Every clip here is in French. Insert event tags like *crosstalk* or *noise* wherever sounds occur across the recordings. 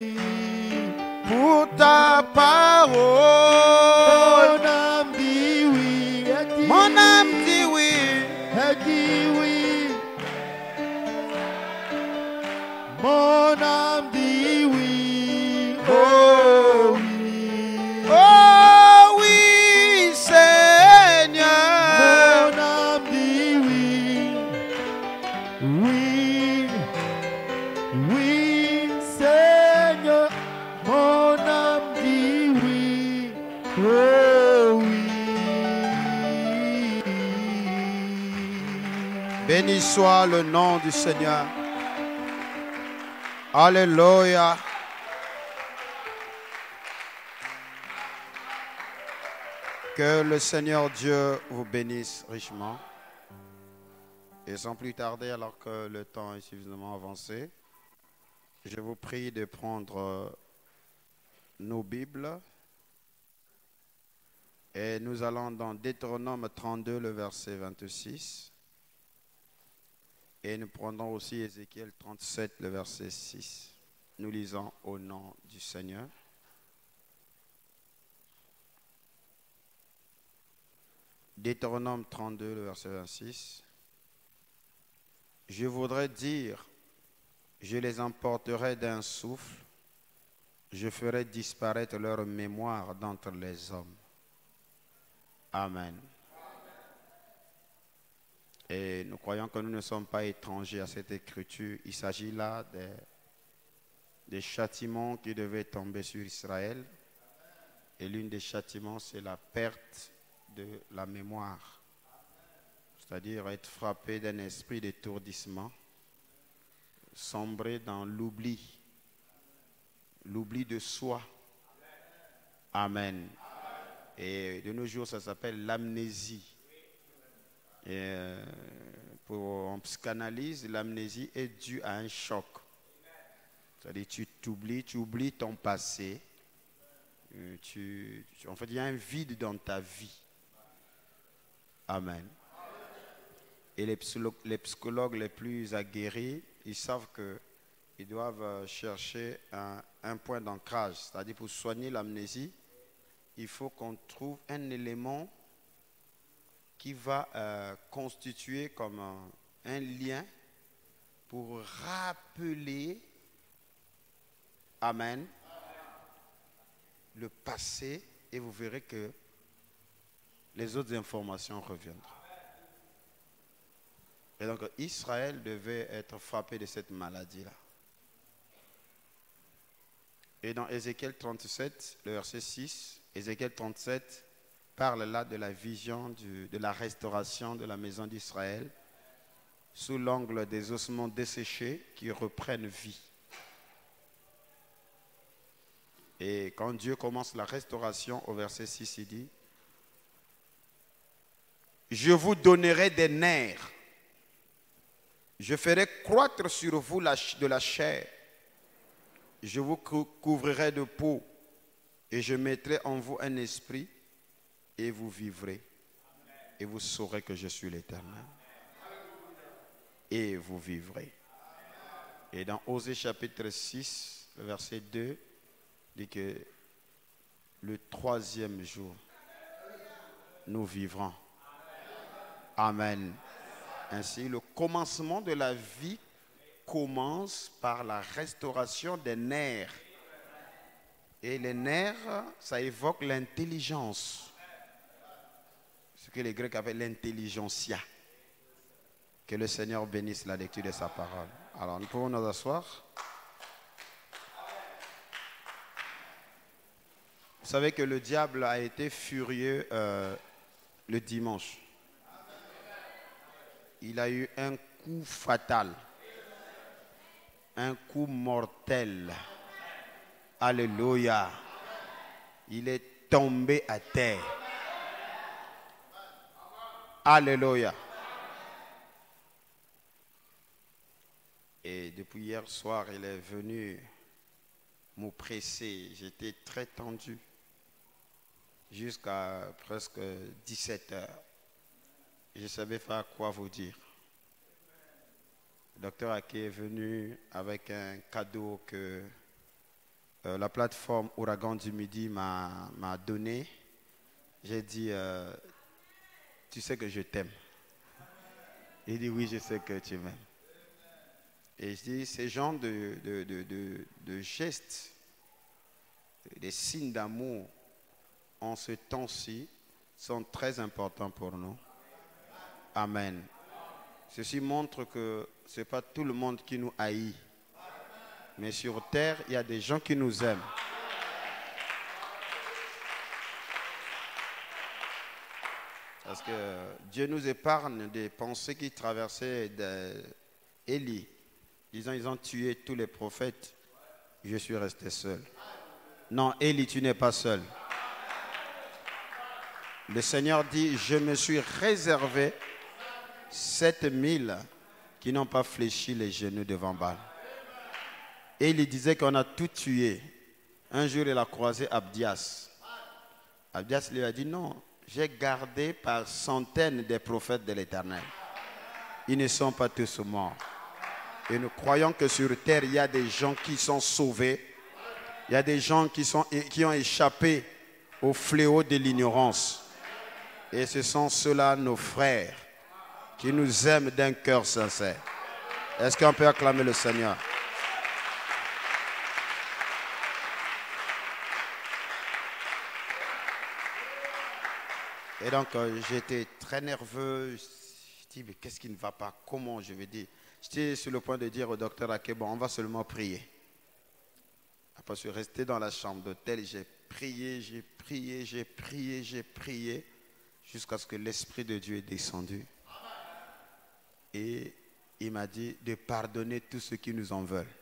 pour ta soit le nom du Seigneur. Alléluia. Que le Seigneur Dieu vous bénisse richement. Et sans plus tarder, alors que le temps est suffisamment avancé, je vous prie de prendre euh, nos Bibles. Et nous allons dans Deutéronome 32, le verset 26. Et nous prenons aussi Ézéchiel 37, le verset 6. Nous lisons au nom du Seigneur. Deutéronome 32, le verset 26. Je voudrais dire, je les emporterai d'un souffle, je ferai disparaître leur mémoire d'entre les hommes. Amen. Et nous croyons que nous ne sommes pas étrangers à cette écriture. Il s'agit là des, châtiments qui devaient tomber sur Israël. Et l'une des châtiments, c'est la perte de la mémoire. C'est-à-dire être frappé d'un esprit d'étourdissement, sombrer dans l'oubli, l'oubli de soi. Amen. Et de nos jours, ça s'appelle l'amnésie. Et euh, pour, en psychanalyse, l'amnésie est due à un choc. C'est-à-dire tu t'oublies, tu oublies ton passé. Euh, en fait, il y a un vide dans ta vie. Amen. Et les psychologues les plus aguerris, ils savent qu'ils doivent euh, chercher un, un point d'ancrage. C'est-à-dire pour soigner l'amnésie, il faut qu'on trouve un élément qui va euh, constituer comme un, un lien pour rappeler, Amen, le passé et vous verrez que les autres informations reviendront. Et donc Israël devait être frappé de cette maladie-là. Et dans Ézéchiel 37, le verset 6, Ézéchiel 37 parle là de la vision de la restauration de la maison d'Israël sous l'angle des ossements desséchés qui reprennent vie. Et quand Dieu commence la restauration au verset 6, il dit, je vous donnerai des nerfs, je ferai croître sur vous de la chair, je vous cou- couvrirai de peau, et je mettrai en vous un esprit, et vous vivrez, et vous saurez que je suis l'Éternel. Et vous vivrez. Et dans Osée chapitre 6, le verset 2, dit que le troisième jour, nous vivrons. Amen. Ainsi, le commencement de la vie commence par la restauration des nerfs. Et les nerfs, ça évoque l'intelligence. Ce que les Grecs appellent l'intelligentsia. Que le Seigneur bénisse la lecture de sa parole. Alors, nous pouvons nous asseoir. Vous savez que le diable a été furieux euh, le dimanche. Il a eu un coup fatal, un coup mortel. Alléluia. Il est tombé à terre. Alléluia. Et depuis hier soir, il est venu m'oppresser. J'étais très tendu jusqu'à presque 17 heures. Je ne savais pas quoi vous dire. Le docteur Ake est venu avec un cadeau que euh, la plateforme Ouragan du Midi m'a m'a donné, j'ai dit, euh, tu sais que je t'aime. Il dit, oui, je sais que tu m'aimes. Et je dis, ces genres de, de- de- de- de gestes, des signes d'amour en ce temps-ci sont très importants pour nous. Amen. Ceci montre que ce n'est pas tout le monde qui nous haït. Mais sur terre, il y a des gens qui nous aiment. Parce que Dieu nous épargne des pensées qui traversaient Élie, disant ils ont tué tous les prophètes. Je suis resté seul. Non, Élie, tu n'es pas seul. Le Seigneur dit, je me suis réservé 7000 qui n'ont pas fléchi les genoux devant Baal. Et disait qu'on a tout tué. Un jour, il a croisé Abdias. Abdias lui a dit, non, j'ai gardé par centaines des prophètes de l'Éternel. Ils ne sont pas tous morts. Et nous croyons que sur terre, il y a des gens qui sont sauvés. Il y a des gens qui, sont, qui ont échappé au fléau de l'ignorance. Et ce sont ceux-là, nos frères, qui nous aiment d'un cœur sincère. Est-ce qu'on peut acclamer le Seigneur? Et donc, euh, j'étais très nerveux. Je dis, mais qu'est-ce qui ne va pas? Comment je vais dire? J'étais sur le point de dire au docteur Ake, bon, on va seulement prier. Après, je suis resté dans la chambre d'hôtel. J'ai prié, j'ai prié, j'ai prié, j'ai prié, jusqu'à ce que l'Esprit de Dieu est descendu. Et il m'a dit de pardonner tous ceux qui nous en veulent.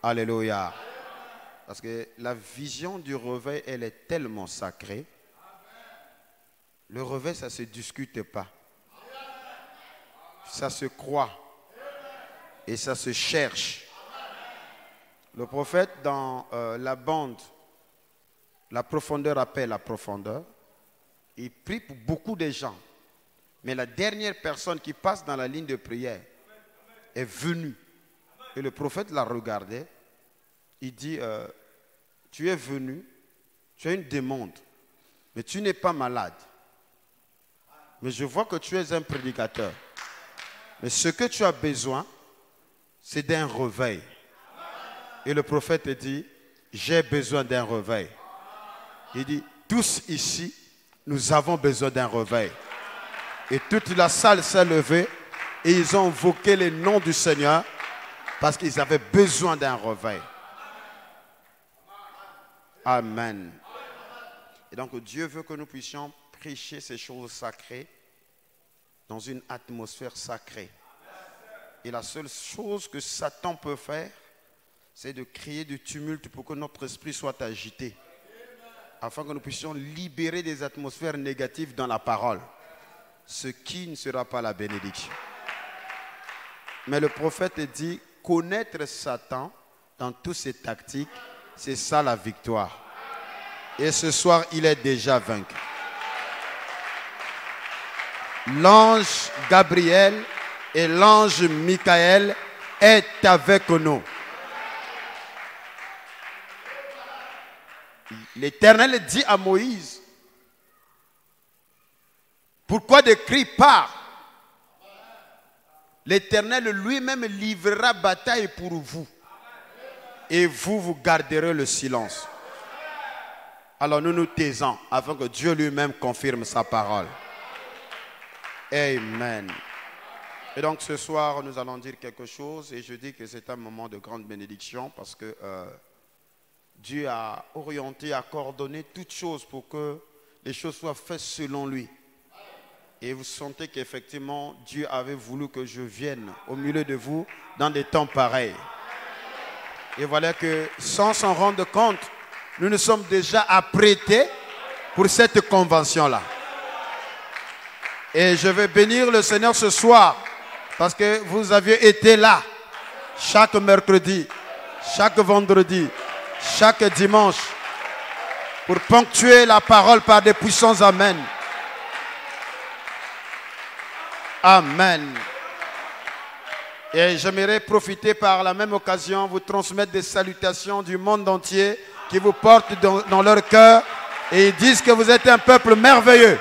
Alléluia. Parce que la vision du réveil, elle est tellement sacrée. Le réveil, ça ne se discute pas. Ça se croit. Et ça se cherche. Le prophète, dans euh, la bande, la profondeur appelle la profondeur, il prie pour beaucoup de gens. Mais la dernière personne qui passe dans la ligne de prière est venue. Et le prophète l'a regardé. Il dit, euh, tu es venu, tu as une demande, mais tu n'es pas malade. Mais je vois que tu es un prédicateur. Mais ce que tu as besoin, c'est d'un réveil. Et le prophète dit, j'ai besoin d'un réveil. Il dit, tous ici, nous avons besoin d'un réveil. Et toute la salle s'est levée et ils ont invoqué le nom du Seigneur parce qu'ils avaient besoin d'un réveil. Amen. Et donc Dieu veut que nous puissions prêcher ces choses sacrées dans une atmosphère sacrée. Et la seule chose que Satan peut faire, c'est de créer du tumulte pour que notre esprit soit agité, afin que nous puissions libérer des atmosphères négatives dans la parole, ce qui ne sera pas la bénédiction. Mais le prophète dit, connaître Satan dans toutes ses tactiques, c'est ça la victoire. Et ce soir, il est déjà vaincu. L'ange Gabriel et l'ange Michael est avec nous. L'Éternel dit à Moïse, pourquoi des cris part L'Éternel lui-même livrera bataille pour vous. Et vous, vous garderez le silence. Alors nous nous taisons afin que Dieu lui-même confirme sa parole. Amen. Et donc ce soir, nous allons dire quelque chose et je dis que c'est un moment de grande bénédiction parce que euh, Dieu a orienté, a coordonné toutes choses pour que les choses soient faites selon lui. Et vous sentez qu'effectivement, Dieu avait voulu que je vienne au milieu de vous dans des temps pareils. Et voilà que sans s'en rendre compte, nous nous sommes déjà apprêtés pour cette convention-là. Et je vais bénir le Seigneur ce soir parce que vous aviez été là chaque mercredi, chaque vendredi, chaque dimanche pour ponctuer la parole par des puissants Amen. Amen. Et j'aimerais profiter par la même occasion, vous transmettre des salutations du monde entier qui vous portent dans, dans leur cœur et ils disent que vous êtes un peuple merveilleux.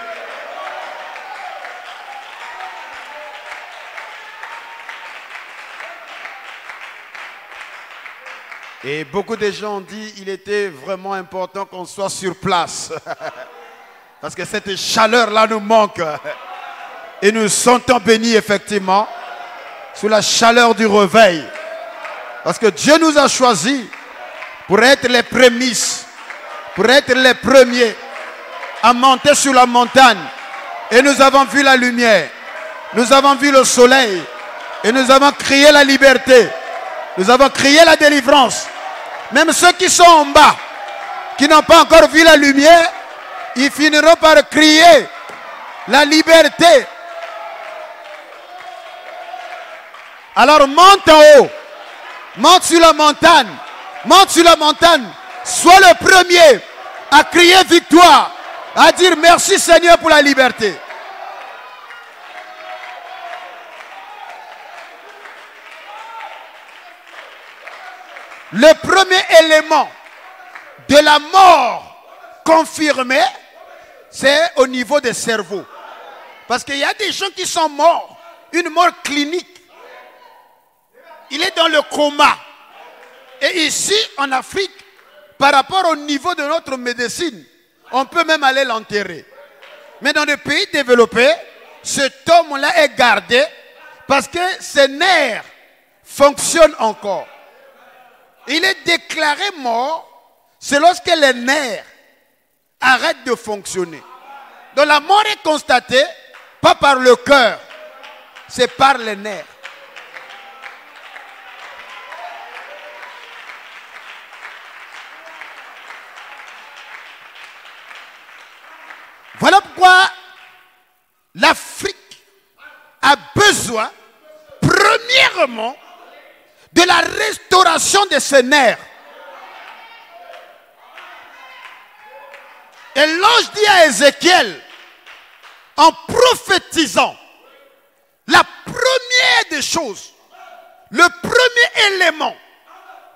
Et beaucoup de gens ont dit qu'il était vraiment important qu'on soit sur place. *laughs* Parce que cette chaleur-là nous manque. Et nous sentons bénis, effectivement, sous la chaleur du réveil. Parce que Dieu nous a choisis pour être les prémices, pour être les premiers à monter sur la montagne. Et nous avons vu la lumière. Nous avons vu le soleil. Et nous avons crié la liberté. Nous avons crié la délivrance. Même ceux qui sont en bas, qui n'ont pas encore vu la lumière, ils finiront par crier la liberté. Alors monte en haut, monte sur la montagne, monte sur la montagne, sois le premier à crier victoire, à dire merci Seigneur pour la liberté. Le premier élément de la mort confirmée, c'est au niveau des cerveaux. Parce qu'il y a des gens qui sont morts, une mort clinique. Il est dans le coma. Et ici, en Afrique, par rapport au niveau de notre médecine, on peut même aller l'enterrer. Mais dans les pays développés, cet homme-là est gardé parce que ses nerfs fonctionnent encore. Il est déclaré mort, c'est lorsque les nerfs arrêtent de fonctionner. Donc la mort est constatée pas par le cœur, c'est par les nerfs. Voilà pourquoi l'Afrique a besoin, premièrement, de la restauration de ses nerfs. Et l'ange dit à Ézéchiel, en prophétisant, la première des choses, le premier élément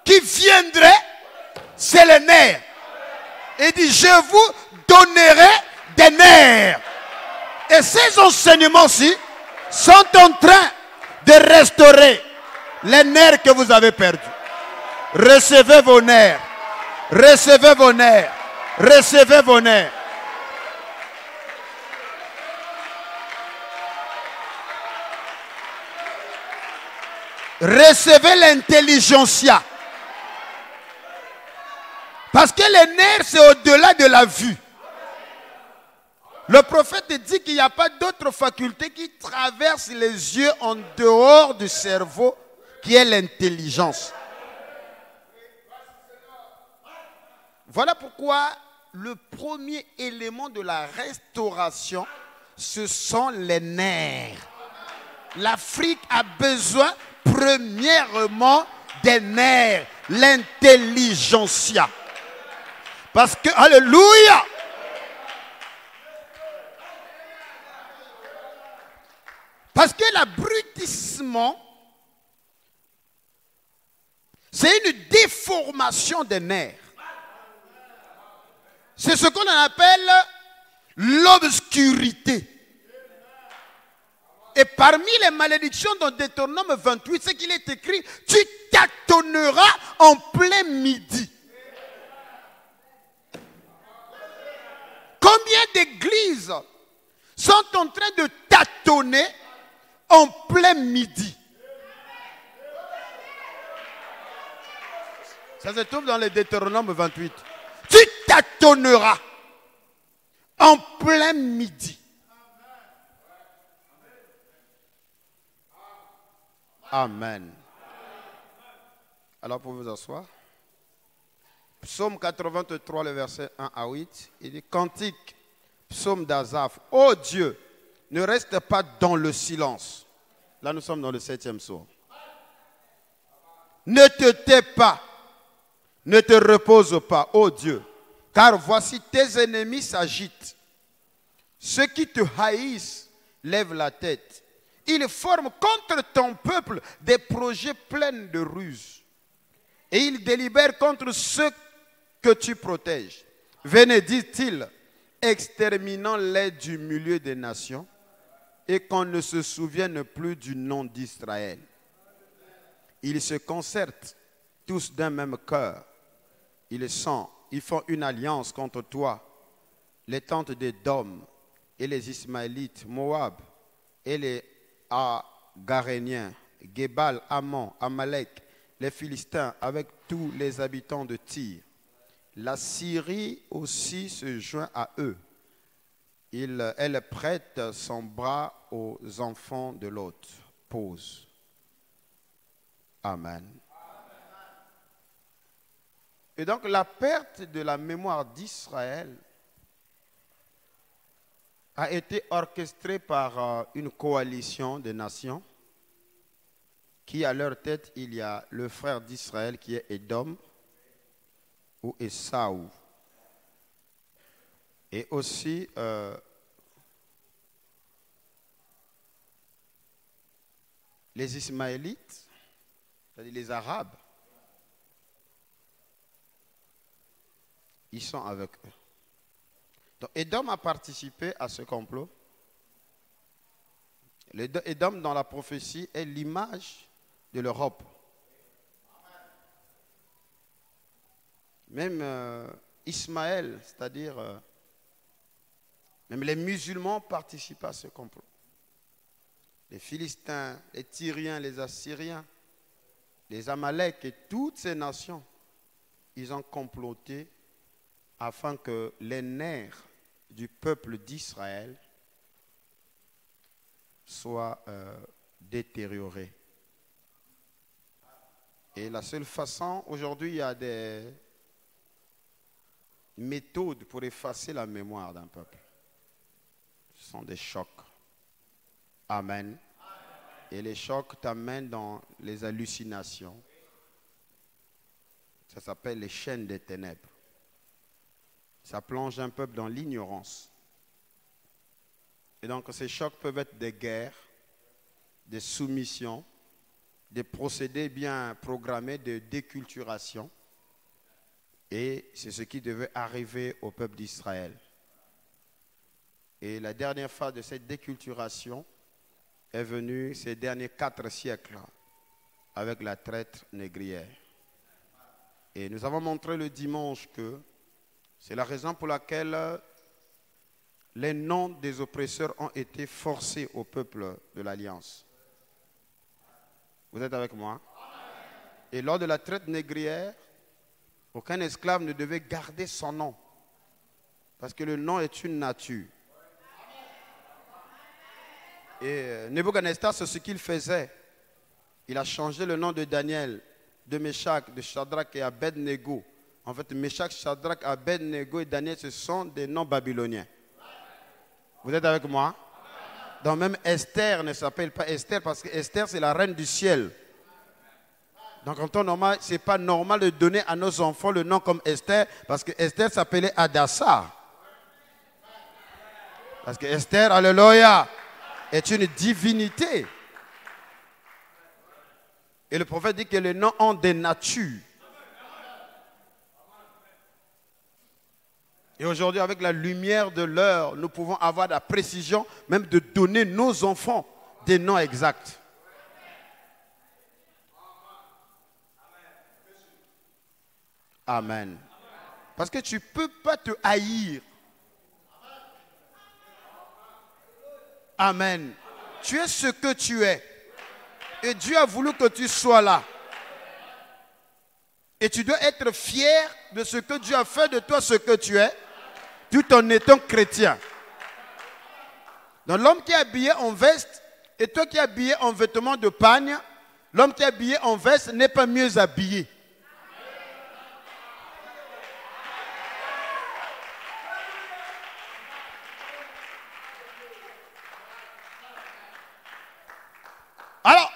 qui viendrait, c'est les nerfs. Et dit, je vous donnerai des nerfs. Et ces enseignements-ci sont en train de restaurer les nerfs que vous avez perdus. Recevez vos nerfs. Recevez vos nerfs. Recevez vos nerfs. Recevez l'intelligentsia. Parce que les nerfs, c'est au-delà de la vue. Le prophète dit qu'il n'y a pas d'autre faculté qui traverse les yeux en dehors du cerveau qui est l'intelligence. Voilà pourquoi le premier élément de la restauration, ce sont les nerfs. L'Afrique a besoin premièrement des nerfs, l'intelligentsia. Parce que, alléluia, parce que l'abrutissement, c'est une déformation des nerfs. C'est ce qu'on appelle l'obscurité. Et parmi les malédictions dans Deutéronome 28, c'est qu'il est écrit, tu tâtonneras en plein midi. Combien d'églises sont en train de tâtonner en plein midi? Ça se trouve dans le Deutéronome 28. Tu tâtonneras en plein midi. Amen. Alors pour vous asseoir. Psaume 83, le verset 1 à 8. Il dit Cantique, psaume d'Azaph. Oh Dieu, ne reste pas dans le silence. Là, nous sommes dans le septième psaume. Ne te tais pas, ne te repose pas, ô Dieu, car voici tes ennemis s'agitent. Ceux qui te haïssent lèvent la tête Ils forment contre ton peuple des projets pleins de ruses. Et ils délibèrent contre ceux que tu protèges. Venez, dit-il, exterminant-les du milieu des nations et qu'on ne se souvienne plus du nom d'Israël. Ils se concertent tous d'un même cœur. Ils sont, ils font une alliance contre toi. Les tentes des Dômes et les Ismaélites, Moab et les Agaréniens, Gebal, Ammon, Amalek, les Philistins avec tous les habitants de Tyr. La Syrie aussi se joint à eux. Elle prête son bras aux enfants de l'autre. Pause. Amen. Et donc la perte de la mémoire d'Israël a été orchestrée par euh, une coalition de nations qui à leur tête il y a le frère d'Israël qui est Édom ou Esaou. Et aussi euh, les Ismaélites, c'est-à-dire les Arabes, ils sont avec eux. Donc Édom a participé à ce complot. Édom dans la prophétie est l'image de l'Europe. Même euh, Ismaël, c'est-à-dire euh, même les musulmans participent à ce complot. Les Philistins, les Tyriens, les Assyriens, les Amaleks et toutes ces nations, ils ont comploté afin que les nerfs du peuple d'Israël soient euh, détériorés. Et la seule façon, aujourd'hui, il y a des méthodes pour effacer la mémoire d'un peuple. Ce sont des chocs. Amen. Et les chocs t'amènent dans les hallucinations. Ça s'appelle les chaînes des ténèbres. Ça plonge un peuple dans l'ignorance. Et donc ces chocs peuvent être des guerres, des soumissions, des procédés bien programmés de déculturation. Et c'est ce qui devait arriver au peuple d'Israël. Et la dernière phase de cette déculturation est venue ces derniers quatre siècles avec la traite négrière. Et nous avons montré le dimanche que c'est la raison pour laquelle les noms des oppresseurs ont été forcés au peuple de l'Alliance. Vous êtes avec moi? Et lors de la traite négrière, aucun esclave ne devait garder son nom. Parce que le nom est une nature. Et euh, Nebuchadnezzar, c'est ce qu'il faisait. Il a changé le nom de Daniel, de Meshach, de Shadrach et Abednego. En fait, Meshach, Shadrach, Abednego et Daniel, ce sont des noms babyloniens. Vous êtes avec moi? Donc même Esther ne s'appelle pas Esther parce que Esther, c'est la reine du ciel. Donc en temps normal, ce n'est pas normal de donner à nos enfants le nom comme Esther parce que Esther s'appelait Adassa. Parce que Esther, alléluia, est une divinité. Et le prophète dit que les noms ont des natures. Et aujourd'hui, avec la lumière de l'heure, nous pouvons avoir la précision même de donner nos enfants des noms exacts. Amen. Parce que tu ne peux pas te haïr. Amen. Tu es ce que tu es. Et Dieu a voulu que tu sois là. Et tu dois être fier de ce que Dieu a fait de toi, ce que tu es, tout en étant chrétien. Donc l'homme qui est habillé en veste et toi qui es habillé en vêtements de pagne, l'homme qui est habillé en veste n'est pas mieux habillé. Alors,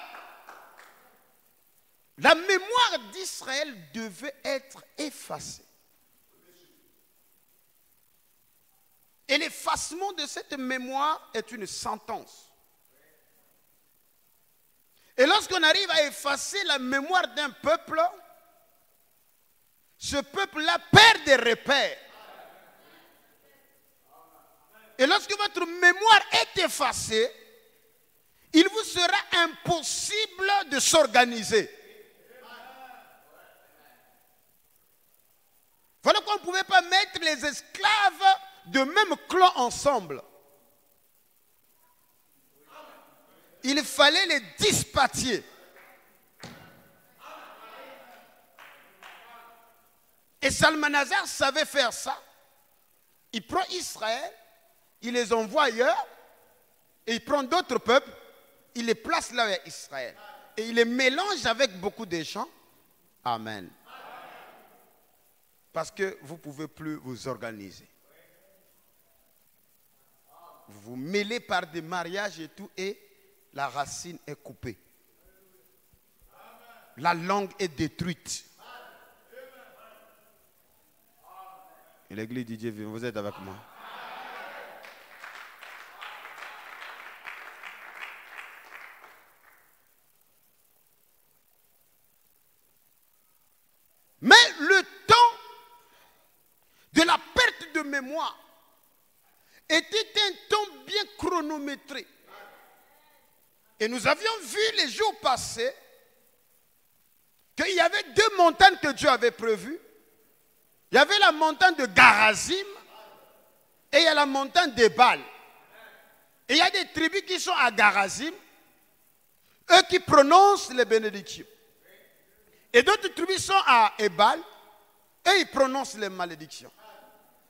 la mémoire d'Israël devait être effacée. De cette mémoire est une sentence. Et lorsqu'on arrive à effacer la mémoire d'un peuple, ce peuple-là perd des repères. Et lorsque votre mémoire est effacée, il vous sera impossible de s'organiser. Voilà qu'on ne pouvait pas mettre les esclaves de même clan ensemble. Il fallait les dispatcher. Et Salmanazar savait faire ça. Il prend Israël, il les envoie ailleurs, et il prend d'autres peuples, il les place là avec Israël. Et il les mélange avec beaucoup de gens. Amen. Parce que vous ne pouvez plus vous organiser. Vous vous mêlez par des mariages et tout, et la racine est coupée. La langue est détruite. Et l'église dit Dieu, vous êtes avec moi. Mais le temps de la perte de mémoire était un temps bien chronométré. Et nous avions vu les jours passés qu'il y avait deux montagnes que Dieu avait prévues. Il y avait la montagne de Garazim et il y a la montagne d'Ebal. Et il y a des tribus qui sont à Garazim, eux qui prononcent les bénédictions. Et d'autres tribus sont à Ebal, et ils prononcent les malédictions.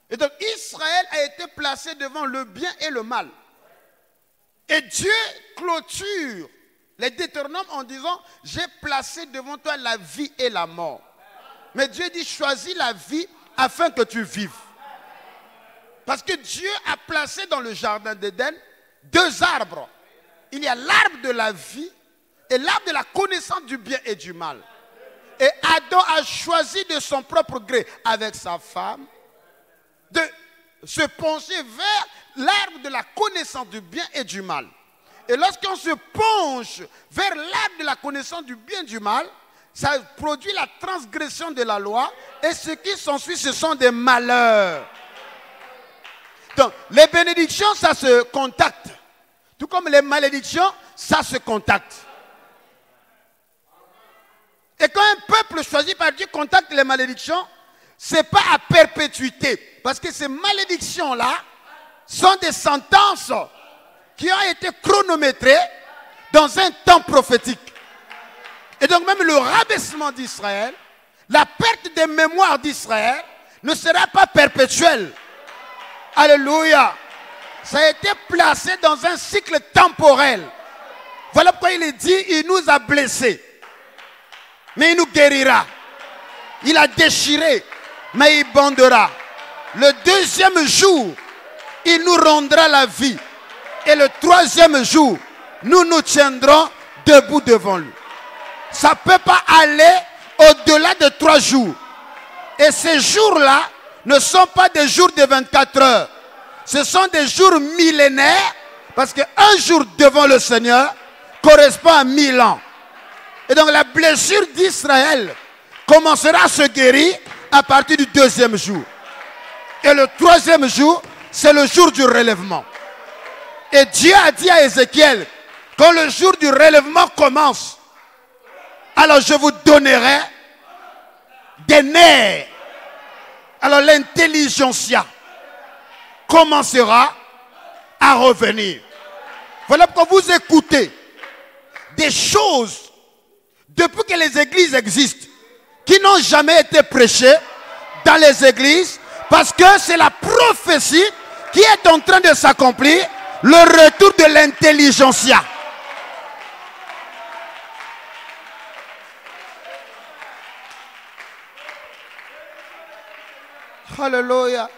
Et donc Israël a été placé devant le bien et le mal. Et Dieu clôture les Deutéronomes en disant, j'ai placé devant toi la vie et la mort. Mais Dieu dit, choisis la vie afin que tu vives. Parce que Dieu a placé dans le jardin d'Éden deux arbres. Il y a l'arbre de la vie et l'arbre de la connaissance du bien et du mal. Et Adam a choisi de son propre gré avec sa femme de se pencher vers l'arbre de la connaissance du bien et du mal. Et lorsqu'on se penche vers l'arbre de la connaissance du bien et du mal, ça produit la transgression de la loi et ce qui s'ensuit, ce sont des malheurs. Donc, les bénédictions, ça se contacte. Tout comme les malédictions, ça se contacte. Et quand un peuple choisi par Dieu contacte les malédictions, n'est pas à perpétuité. Parce que ces malédictions-là sont des sentences qui ont été chronométrées dans un temps prophétique. Et donc même le rabaissement d'Israël, la perte des mémoires d'Israël ne sera pas perpétuelle. Alléluia. Ça a été placé dans un cycle temporel. Voilà pourquoi il est dit, il nous a blessés. Mais il nous guérira. Il a déchiré, mais il bandera. Le deuxième jour, il nous rendra la vie. Et le troisième jour, nous nous tiendrons debout devant lui. Ça ne peut pas aller au-delà de trois jours. Et ces jours-là ne sont pas des jours de 24 heures. Ce sont des jours millénaires. Parce qu'un jour devant le Seigneur correspond à mille ans. Et donc la blessure d'Israël commencera à se guérir à partir du deuxième jour. Et le troisième jour, c'est le jour du relèvement. Et Dieu a dit à Ézéchiel, quand le jour du relèvement commence, alors je vous donnerai des nerfs. Alors l'intelligentsia commencera à revenir. Voilà pourquoi vous écoutez des choses depuis que les églises existent qui n'ont jamais été prêchées dans les églises parce que c'est la prophétie qui est en train de s'accomplir, le retour de l'intelligentsia. Alléluia.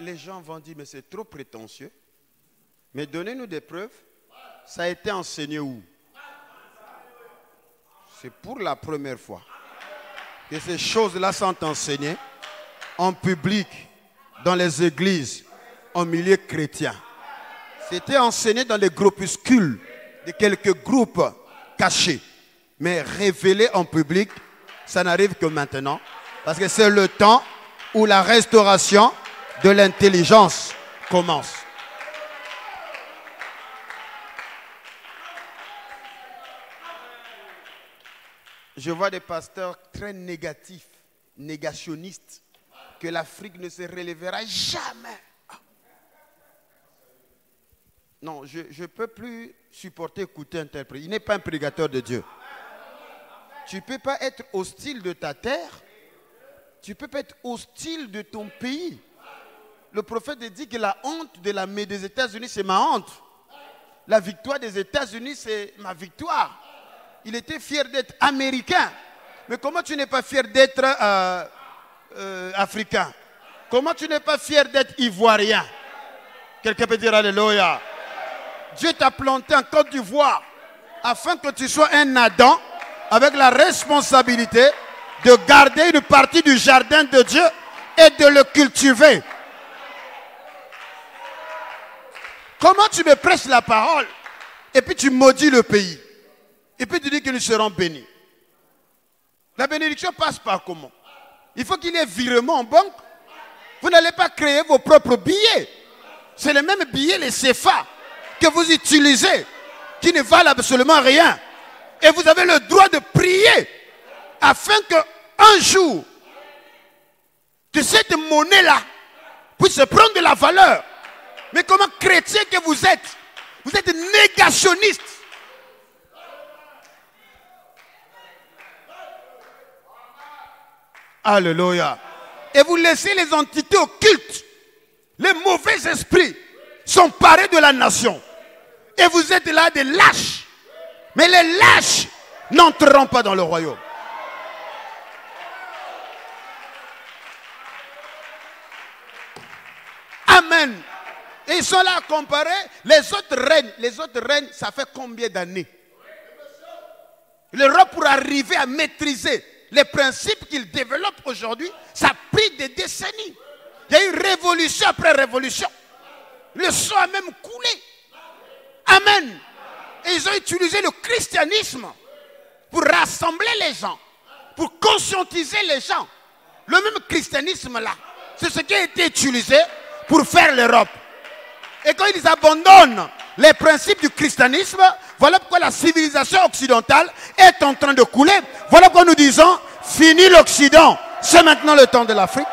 Les, gens vont dire, mais c'est trop prétentieux. Mais donnez-nous des preuves. Ça a été enseigné où? C'est pour la première fois que ces choses-là sont enseignées en public, dans les églises, en milieu chrétien. C'était enseigné dans les groupuscules de quelques groupes cachés. Mais révélé en public, ça n'arrive que maintenant. Parce que c'est le temps où la restauration de l'intelligence commence. Je vois des pasteurs très négatifs, négationnistes, que l'Afrique ne se relèvera jamais. Non, je ne peux plus supporter écouter un tel. Il n'est pas un prédicateur de Dieu. Tu ne peux pas être hostile de ta terre. Tu ne peux pas être hostile de ton pays. Le prophète dit que la honte de des États-Unis, c'est ma honte. La victoire des États-Unis, c'est ma victoire. Il était fier d'être américain. Mais comment tu n'es pas fier d'être euh, euh, africain? Comment tu n'es pas fier d'être ivoirien? Quelqu'un peut dire Alléluia. Dieu t'a planté en Côte d'Ivoire afin que tu sois un Adam avec la responsabilité de garder une partie du jardin de Dieu et de le cultiver. Comment tu me prêches la parole et puis tu maudis le pays? Et puis tu dis que nous serons bénis La bénédiction passe par comment? Il faut qu'il y ait virement en banque. Vous n'allez pas créer vos propres billets. C'est les mêmes billets, les CFA, que vous utilisez, qui ne valent absolument rien. Et vous avez le droit de prier afin que un jour, que cette monnaie-là puisse prendre de la valeur. Mais comment chrétien que vous êtes, vous êtes négationniste. Alléluia. Et vous laissez les entités occultes, les mauvais esprits, s'emparer de la nation. Et vous êtes là des lâches. Mais les lâches n'entreront pas dans le royaume. Amen. Et ils sont là à comparer les autres reines. Les autres reines, ça fait combien d'années? L'Europe pour arriver à maîtriser les principes qu'ils développent aujourd'hui, ça a pris des décennies. Il y a eu révolution après révolution. Le sang a même coulé. Amen. Et ils ont utilisé le christianisme pour rassembler les gens, pour conscientiser les gens. Le même christianisme-là, c'est ce qui a été utilisé pour faire l'Europe. Et quand ils abandonnent les principes du christianisme, voilà pourquoi la civilisation occidentale est en train de couler. Voilà pourquoi nous disons, fini l'Occident, c'est maintenant le temps de l'Afrique.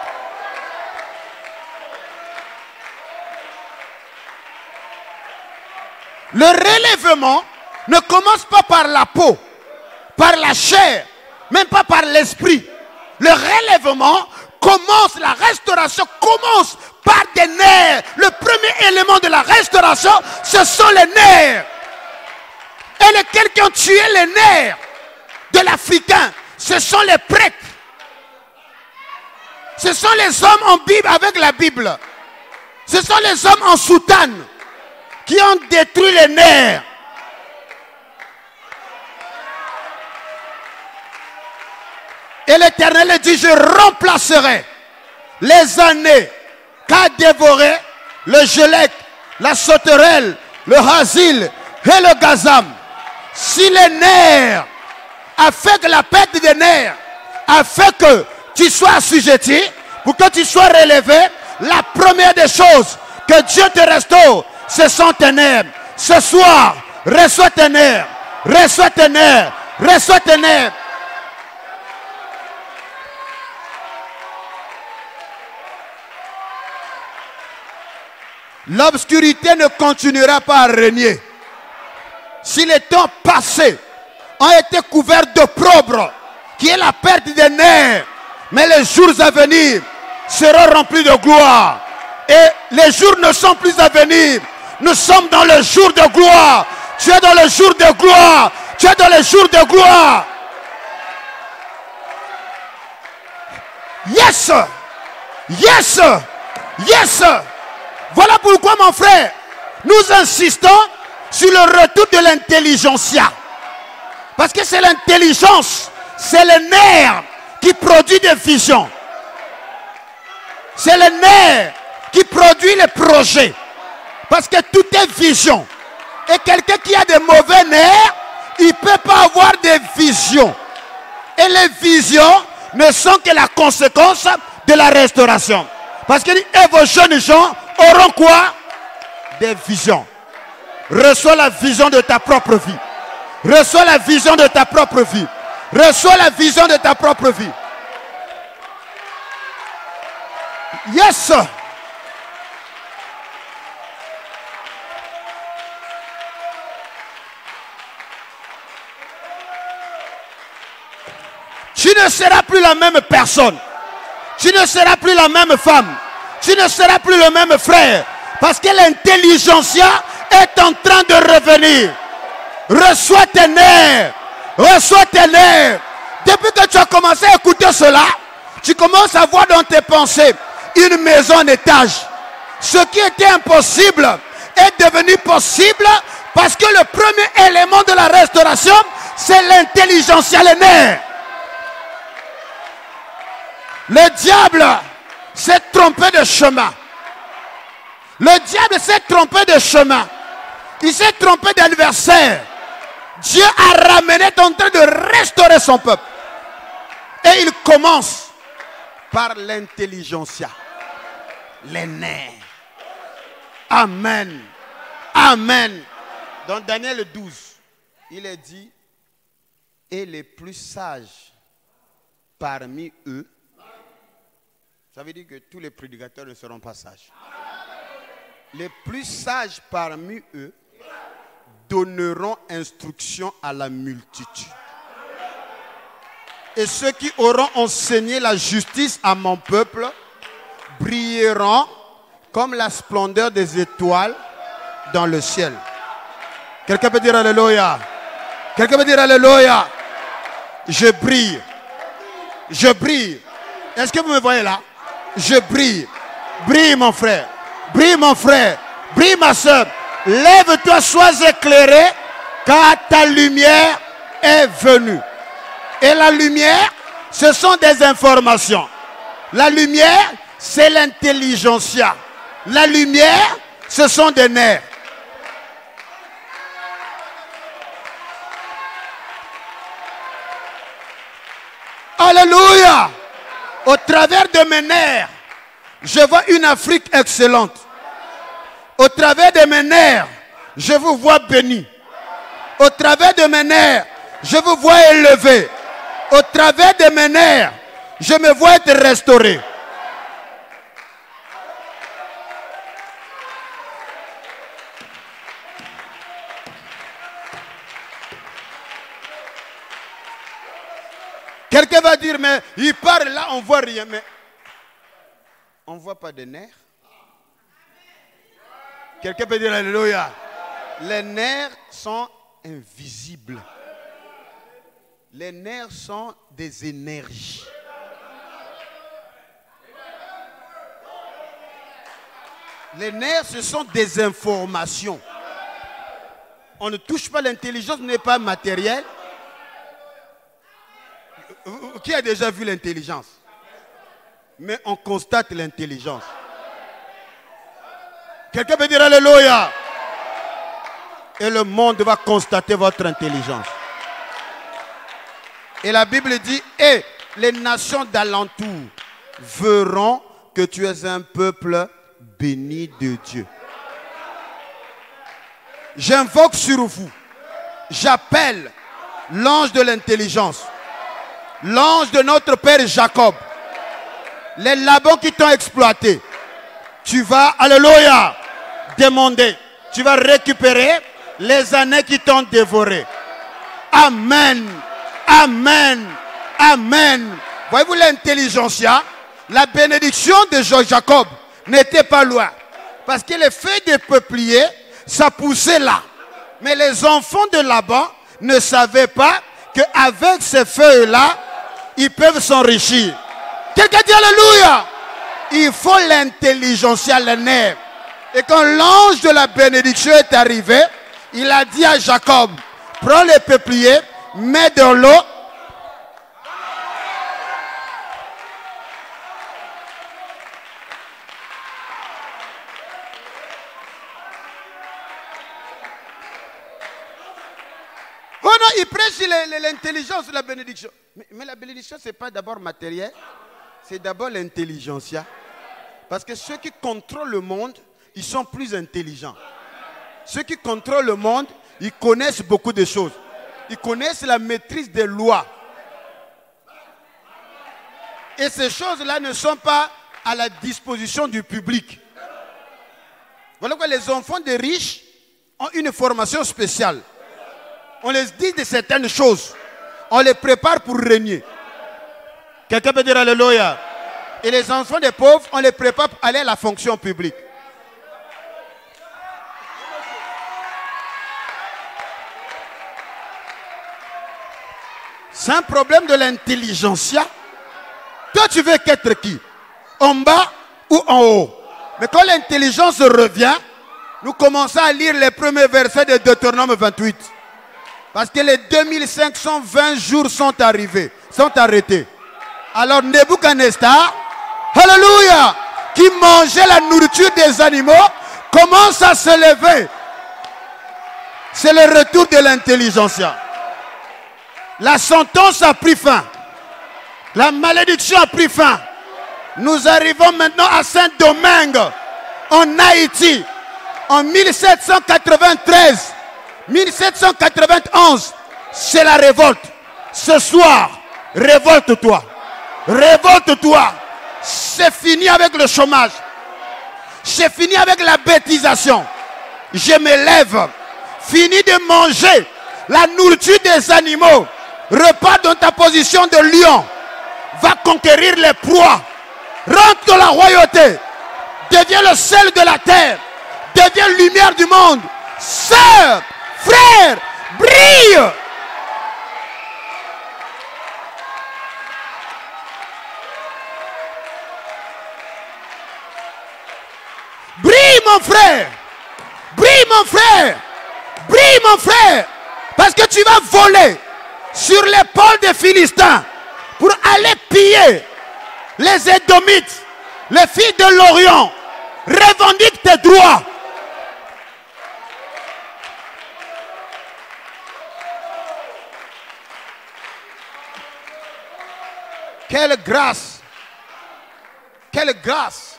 Le relèvement ne commence pas par la peau, par la chair, même pas par l'esprit. Le relèvement commence, la restauration commence par des nerfs. Le premier élément de la restauration, ce sont les nerfs. Et lesquels qui ont tué les nerfs de l'Africain, ce sont les prêtres. Ce sont les hommes en Bible avec la Bible. Ce sont les hommes en soutane qui ont détruit les nerfs. Et l'Éternel dit, je remplacerai les années qu'a dévoré le gelec, la sauterelle, le hasil et le gazam. Si les nerfs a fait que la perte des nerfs a fait que tu sois assujetti, pour que tu sois relevé, la première des choses que Dieu te restaure, ce sont tes nerfs. Ce soir, reçois tes nerfs, reçois tes nerfs, reçois tes nerfs. L'obscurité ne continuera pas à régner. Si les temps passés ont été couverts d'opprobre, qui est la perte des nerfs, mais les jours à venir seront remplis de gloire. Et les jours ne sont plus à venir. Nous sommes dans le jour de gloire. Tu es dans le jour de gloire. Tu es dans le jour de gloire. Yes. Yes. Yes. Voilà pourquoi, mon frère, nous insistons sur le retour de l'intelligentsia. Parce que c'est l'intelligence, c'est le nerf qui produit des visions. C'est le nerf qui produit les projets. Parce que tout est vision. Et quelqu'un qui a des mauvais nerfs, il ne peut pas avoir des visions. Et les visions ne sont que la conséquence de la restauration. Parce que et vos jeunes gens auront quoi? Des visions. Reçois la vision de ta propre vie. Reçois la vision de ta propre vie. Reçois la vision de ta propre vie. Yes. Tu ne seras plus la même personne. Tu ne seras plus la même femme. Tu ne seras plus le même frère. Parce que l'intelligentsia est en train de revenir. Reçois tes nerfs. Reçois tes nerfs. Depuis que tu as commencé à écouter cela, tu commences à voir dans tes pensées une maison en étage. Ce qui était impossible est devenu possible parce que le premier élément de la restauration, c'est l'intelligentsia, les nerfs. Le diable s'est trompé de chemin. Le diable s'est trompé de chemin. Il s'est trompé d'adversaire. Dieu a ramené, est en train de restaurer son peuple. Et il commence par l'intelligentsia. Les nerfs. Amen. Amen. Dans Daniel 12, il est dit, et les plus sages parmi eux ça veut dire que tous les prédicateurs ne seront pas sages. Les plus sages parmi eux donneront instruction à la multitude. Et ceux qui auront enseigné la justice à mon peuple brilleront comme la splendeur des étoiles dans le ciel. Quelqu'un peut dire Alléluia. Quelqu'un peut dire Alléluia. Je brille. Je brille. Est-ce que vous me voyez là? Je brille. Brille mon frère. Brille mon frère. Brille ma soeur. Lève-toi, sois éclairé, car ta lumière est venue. Et la lumière, ce sont des informations. La lumière, c'est l'intelligentsia. La lumière, ce sont des nerfs. Alléluia. Au travers de mes nerfs, je vois une Afrique excellente. Au travers de mes nerfs, je vous vois béni. Au travers de mes nerfs, je vous vois élevé. Au travers de mes nerfs, je me vois être restauré. Quelqu'un va dire, mais il parle là, on ne voit rien. Mais on ne voit pas de nerfs. Quelqu'un peut dire Alléluia. Les nerfs sont invisibles. Les nerfs sont des énergies. Les nerfs, ce sont des informations. On ne touche pas l'intelligence, n'est pas matériel. Qui a déjà vu l'intelligence? Mais on constate l'intelligence. Quelqu'un peut dire Alléluia. Et le monde va constater votre intelligence. Et la Bible dit, et les nations d'alentour verront que tu es un peuple béni de Dieu. J'invoque sur vous, j'appelle l'ange de l'intelligence l'ange de notre père Jacob, les labos qui t'ont exploité, tu vas, alléluia, demander, tu vas récupérer les années qui t'ont dévoré. Amen, amen, amen. Voyez-vous l'intelligentsia La bénédiction de Jacob n'était pas loin. Parce que les feuilles des peupliers, ça poussait là. Mais les enfants de là-bas ne savaient pas qu'avec ces feuilles-là, ils peuvent s'enrichir. Quelqu'un dit Alléluia. Il faut l'intelligence, le nerf. Et quand l'ange de la bénédiction est arrivé, il a dit à Jacob, prends les peupliers, mets dans l'eau. Oh non, il prêche l'intelligence de la bénédiction. Mais, la bénédiction, ce n'est pas d'abord matériel, c'est d'abord l'intelligentsia. Parce que ceux qui contrôlent le monde, ils sont plus intelligents. Ceux qui contrôlent le monde, ils connaissent beaucoup de choses. Ils connaissent la maîtrise des lois. Et ces choses-là ne sont pas à la disposition du public. Voilà pourquoi les enfants des riches ont une formation spéciale. On les dit de certaines choses. On les prépare pour régner. Quelqu'un peut dire Alléluia. Et les enfants des pauvres, on les prépare pour aller à la fonction publique. C'est un problème de l'intelligentsia. Toi, tu veux qu'être qui? En bas ou en haut? Mais quand l'intelligence revient, nous commençons à lire les premiers versets de Deutéronome 28. Parce que les 2520 jours sont arrivés, sont arrêtés. Alors Nebuchadnezzar, Alléluia, qui mangeait la nourriture des animaux, commence à se lever. C'est le retour de l'intelligentsia. La sentence a pris fin. La malédiction a pris fin. Nous arrivons maintenant à Saint-Domingue, en Haïti, en 1793, 1791. C'est la révolte. Ce soir, révolte-toi. Révolte-toi. C'est fini avec le chômage. C'est fini avec la bêtisation. Je me lève. Fini de manger la nourriture des animaux. Repars dans ta position de lion. Va conquérir les proies. Rentre dans la royauté. Deviens le sel de la terre. Deviens lumière du monde. Sœur, frère, brille. Brille mon frère. Brille mon frère. Brille mon frère. Parce que tu vas voler sur l'épaule des Philistins pour aller piller les Édomites, les filles de l'Orient. Revendique tes droits. Quelle grâce. Quelle grâce.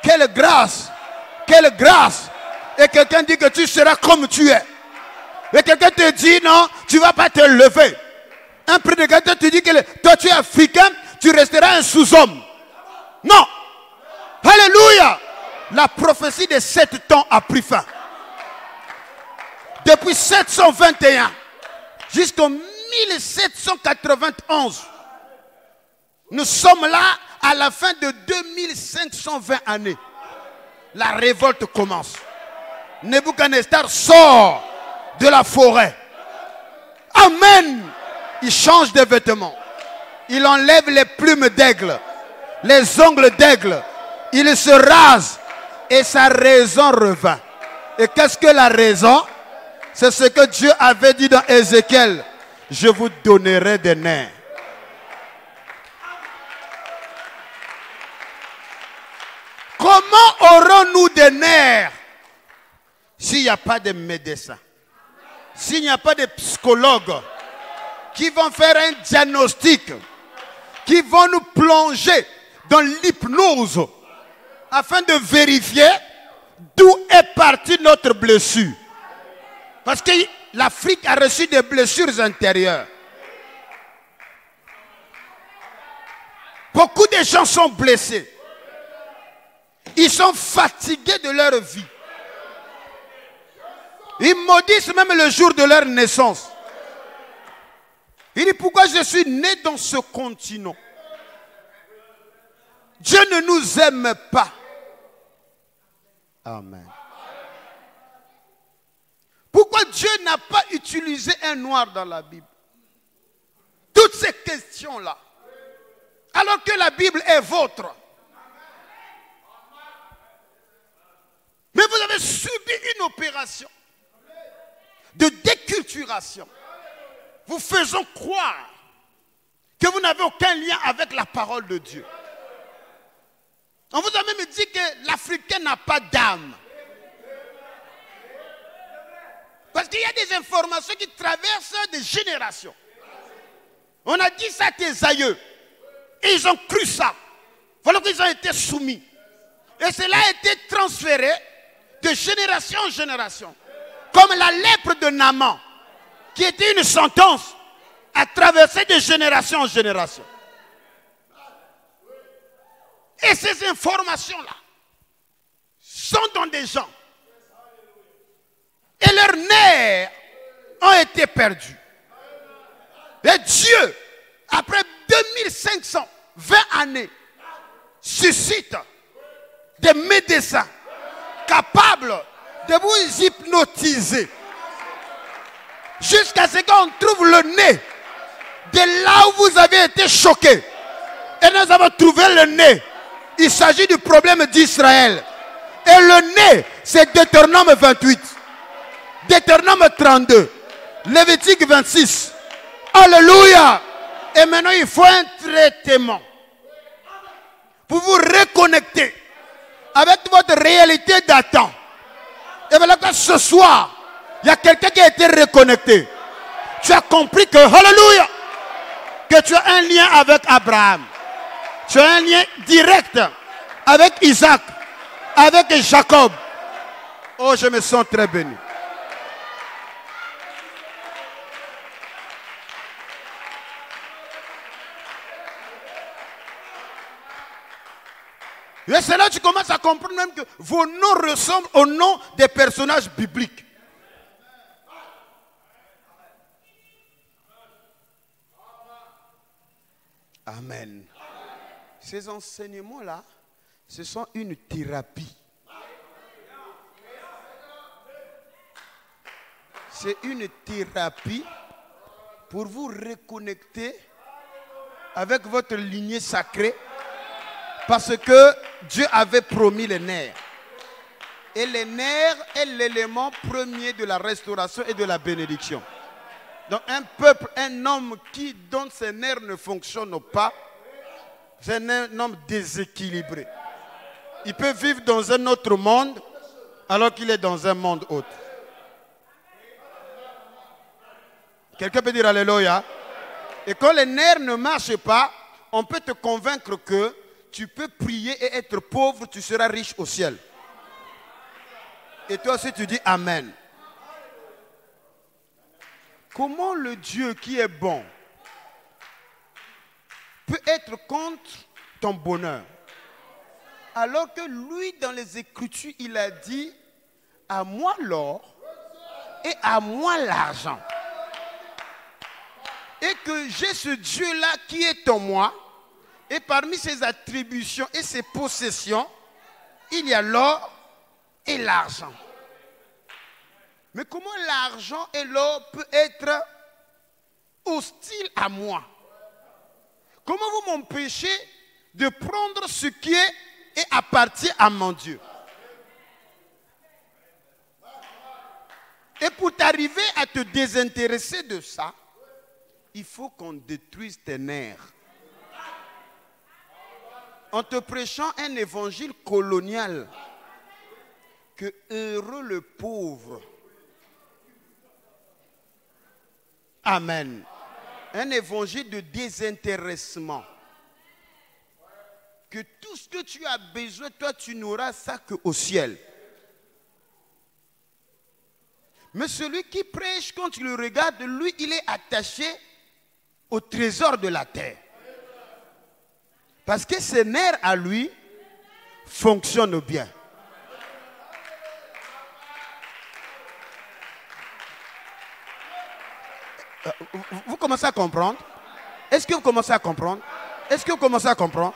Quelle grâce. Quelle grâce. Et quelqu'un dit que tu seras comme tu es. Et quelqu'un te dit non, tu ne vas pas te lever. Un prédicateur te dit que toi tu es africain, tu resteras un sous-homme. Non. Alléluia. La prophétie de sept temps a pris fin. Depuis 721 jusqu'en 1791, nous sommes là à la fin de 2520 années. La révolte commence. Nebuchadnezzar sort de la forêt. Amen. Il change de vêtements. Il enlève les plumes d'aigle, les ongles d'aigle. Il se rase et sa raison revint. Et qu'est-ce que la raison? C'est ce que Dieu avait dit dans Ézéchiel. Je vous donnerai des nerfs. Comment aurons-nous des nerfs s'il n'y a pas de médecins S'il n'y a pas de psychologues qui vont faire un diagnostic, qui vont nous plonger dans l'hypnose afin de vérifier d'où est partie notre blessure. Parce que l'Afrique a reçu des blessures intérieures. Beaucoup de gens sont blessés. Ils sont fatigués de leur vie. Ils maudissent même le jour de leur naissance. Il dit pourquoi je suis né dans ce continent? Dieu ne nous aime pas. Amen. Pourquoi Dieu n'a pas utilisé un noir dans la Bible? Toutes ces questions-là. Alors que la Bible est vôtre. Mais vous avez subi une opération de déculturation. Vous faisant croire que vous n'avez aucun lien avec la parole de Dieu. On vous a même dit que l'Africain n'a pas d'âme. Parce qu'il y a des informations qui traversent des générations. On a dit ça à tes aïeux. Et ils ont cru ça. Voilà qu'ils ont été soumis. Et cela a été transféré de génération en génération. Comme la lèpre de Naman, qui était une sentence, a traversé de génération en génération. Et ces informations-là sont dans des gens. Et leurs nerfs ont été perdus. Et Dieu, après 2520 années, suscite des médecins capables de vous hypnotiser jusqu'à ce qu'on trouve le nez de là où vous avez été choqué. Et nous avons trouvé le nez. Il s'agit du problème d'Israël. Et le nez, c'est Deutéronome 28, Deutéronome 32, Lévitique 26. Alléluia. Et maintenant, il faut un traitement pour vous reconnecter avec votre réalité d'attente. Et voilà que ce soir, il y a quelqu'un qui a été reconnecté. Tu as compris que, Alléluia, que tu as un lien avec Abraham. Tu as un lien direct avec Isaac, avec Jacob. Oh, je me sens très béni. Et c'est là que tu commences à comprendre même que vos noms ressemblent aux noms des personnages bibliques. Amen. Ces enseignements-là, ce sont une thérapie. C'est une thérapie pour vous reconnecter avec votre lignée sacrée parce que Dieu avait promis les nerfs. Et les nerfs est l'élément premier de la restauration et de la bénédiction. Donc un peuple, un homme qui, dont ses nerfs ne fonctionnent pas, c'est un homme déséquilibré. Il peut vivre dans un autre monde alors qu'il est dans un monde autre. Quelqu'un peut dire Alléluia. Et quand les nerfs ne marchent pas, on peut te convaincre que tu peux prier et être pauvre, tu seras riche au ciel. Et toi aussi tu dis Amen. Comment le Dieu qui est bon peut être contre ton bonheur? Alors que lui, dans les Écritures, il a dit, à moi l'or et à moi l'argent. Et que j'ai ce Dieu-là qui est en moi, et parmi ses attributions et ses possessions, il y a l'or et l'argent. Mais comment l'argent et l'or peuvent être hostiles à moi? Comment vous m'empêchez de prendre ce qui est et appartient à mon Dieu? Et pour t'arriver à te désintéresser de ça, il faut qu'on détruise tes nerfs. En te prêchant un évangile colonial, que heureux le pauvre. Amen. Un évangile de désintéressement. Que tout ce que tu as besoin, toi, tu n'auras ça qu'au ciel. Mais celui qui prêche, quand tu le regardes, lui, il est attaché au trésor de la terre. Parce que ses nerfs à lui fonctionnent bien. Euh, vous commencez à comprendre? Est-ce que vous commencez à comprendre? Est-ce que vous commencez à comprendre?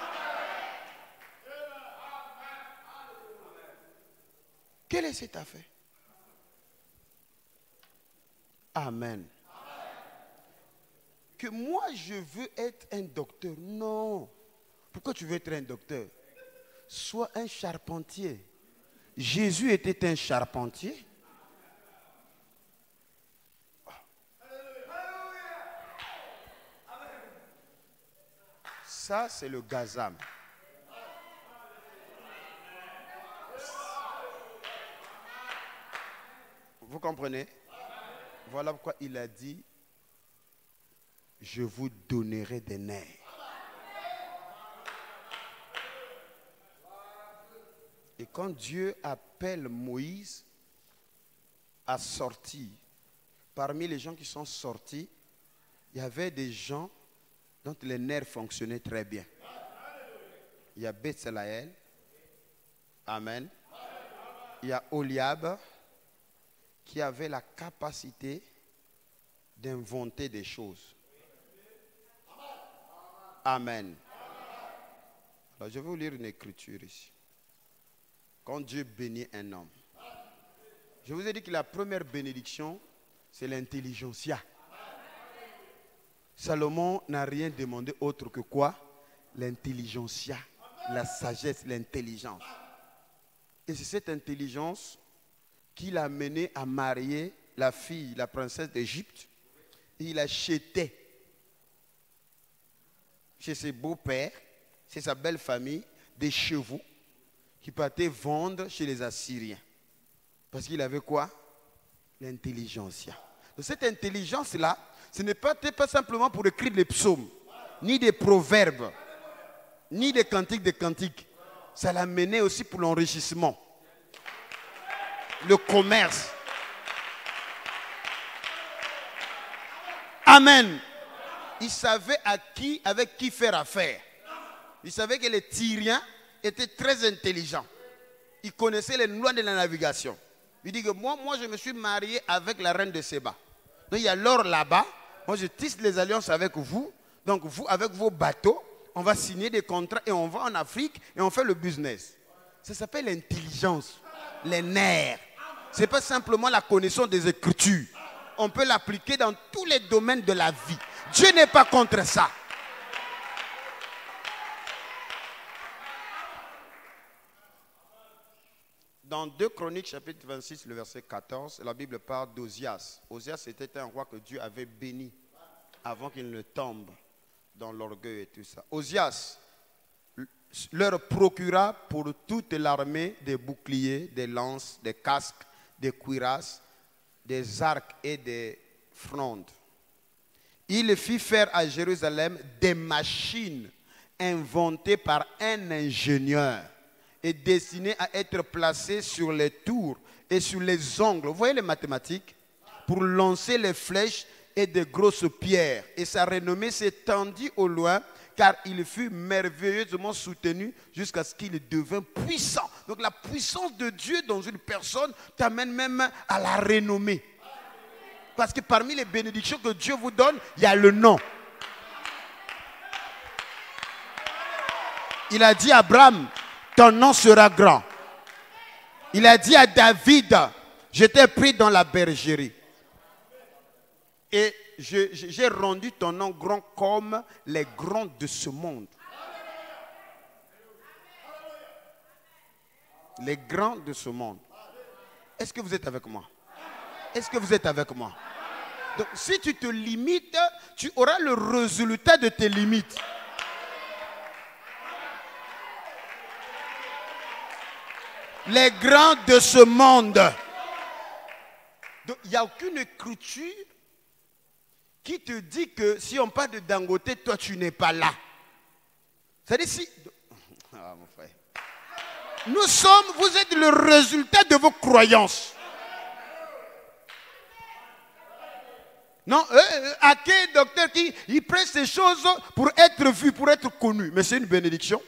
Quelle est cette affaire? Amen. Que moi je veux être un docteur. Non. Pourquoi tu veux être un docteur Sois un charpentier. Jésus était un charpentier. Ça, c'est le gazam. Vous comprenez Voilà pourquoi il a dit, je vous donnerai des nerfs. Quand Dieu appelle Moïse à sortir, parmi les gens qui sont sortis, il y avait des gens dont les nerfs fonctionnaient très bien. Il y a Bethsalaël. Amen. Il y a Oliab qui avait la capacité d'inventer des choses. Amen. Alors, je vais vous lire une écriture ici. Quand Dieu bénit un homme, je vous ai dit que la première bénédiction, c'est l'intelligentsia. Salomon n'a rien demandé autre que quoi? L'intelligentsia, la sagesse, l'intelligence. Et c'est cette intelligence qui l'a mené à marier la fille, la princesse d'Égypte. Il achetait chez ses beaux-pères, chez sa belle famille, des chevaux qui partaient vendre chez les Assyriens. Parce qu'il avait quoi? L'intelligentsia. Donc cette intelligence-là, ce n'est pas, simplement pour écrire les psaumes, ni des proverbes, ni des cantiques des cantiques. Ça l'a mené aussi pour l'enrichissement, le commerce. Amen. Il savait à qui, avec qui faire affaire. Il savait que les Tyriens étaient très intelligents. Ils connaissaient les lois de la navigation. Il dit que moi, moi, je me suis marié avec la reine de Séba. Donc il y a l'or là-bas. Moi, je tisse les alliances avec vous. Donc vous, avec vos bateaux, on va signer des contrats et on va en Afrique et on fait le business. Ça s'appelle l'intelligence, les nerfs. Ce n'est pas simplement la connaissance des Écritures. On peut l'appliquer dans tous les domaines de la vie. Dieu n'est pas contre ça. Dans 2 Chroniques chapitre 26, le verset 14, la Bible parle d'Ozias. Ozias était un roi que Dieu avait béni avant qu'il ne tombe dans l'orgueil et tout ça. Ozias leur procura pour toute l'armée des boucliers, des lances, des casques, des cuirasses, des arcs et des frondes. Il fit faire à Jérusalem des machines inventées par un ingénieur et destinées à être placées sur les tours et sur les angles. Vous voyez les mathématiques? Pour lancer les flèches et de grosses pierres. Et sa renommée s'étendit au loin car il fut merveilleusement soutenu jusqu'à ce qu'il devint puissant. Donc la puissance de Dieu dans une personne t'amène même à la renommée. Parce que parmi les bénédictions que Dieu vous donne, il y a le nom. Il a dit à Abraham, ton nom sera grand. Il a dit à David, je t'ai pris dans la bergerie. Et j'ai rendu ton nom grand comme les grands de ce monde. Les grands de ce monde. Est-ce que vous êtes avec moi? Est-ce que vous êtes avec moi? Donc, si tu te limites, tu auras le résultat de tes limites. Les grands de ce monde. Il n'y a aucune écriture qui te dit que si on parle de Dangote, toi tu n'es pas là. C'est-à-dire si... Ah, mon frère. Nous sommes, vous êtes le résultat de vos croyances. Non, euh, euh à quel docteur qui il prend ces choses pour être vu, pour être connu. Mais c'est une bénédiction.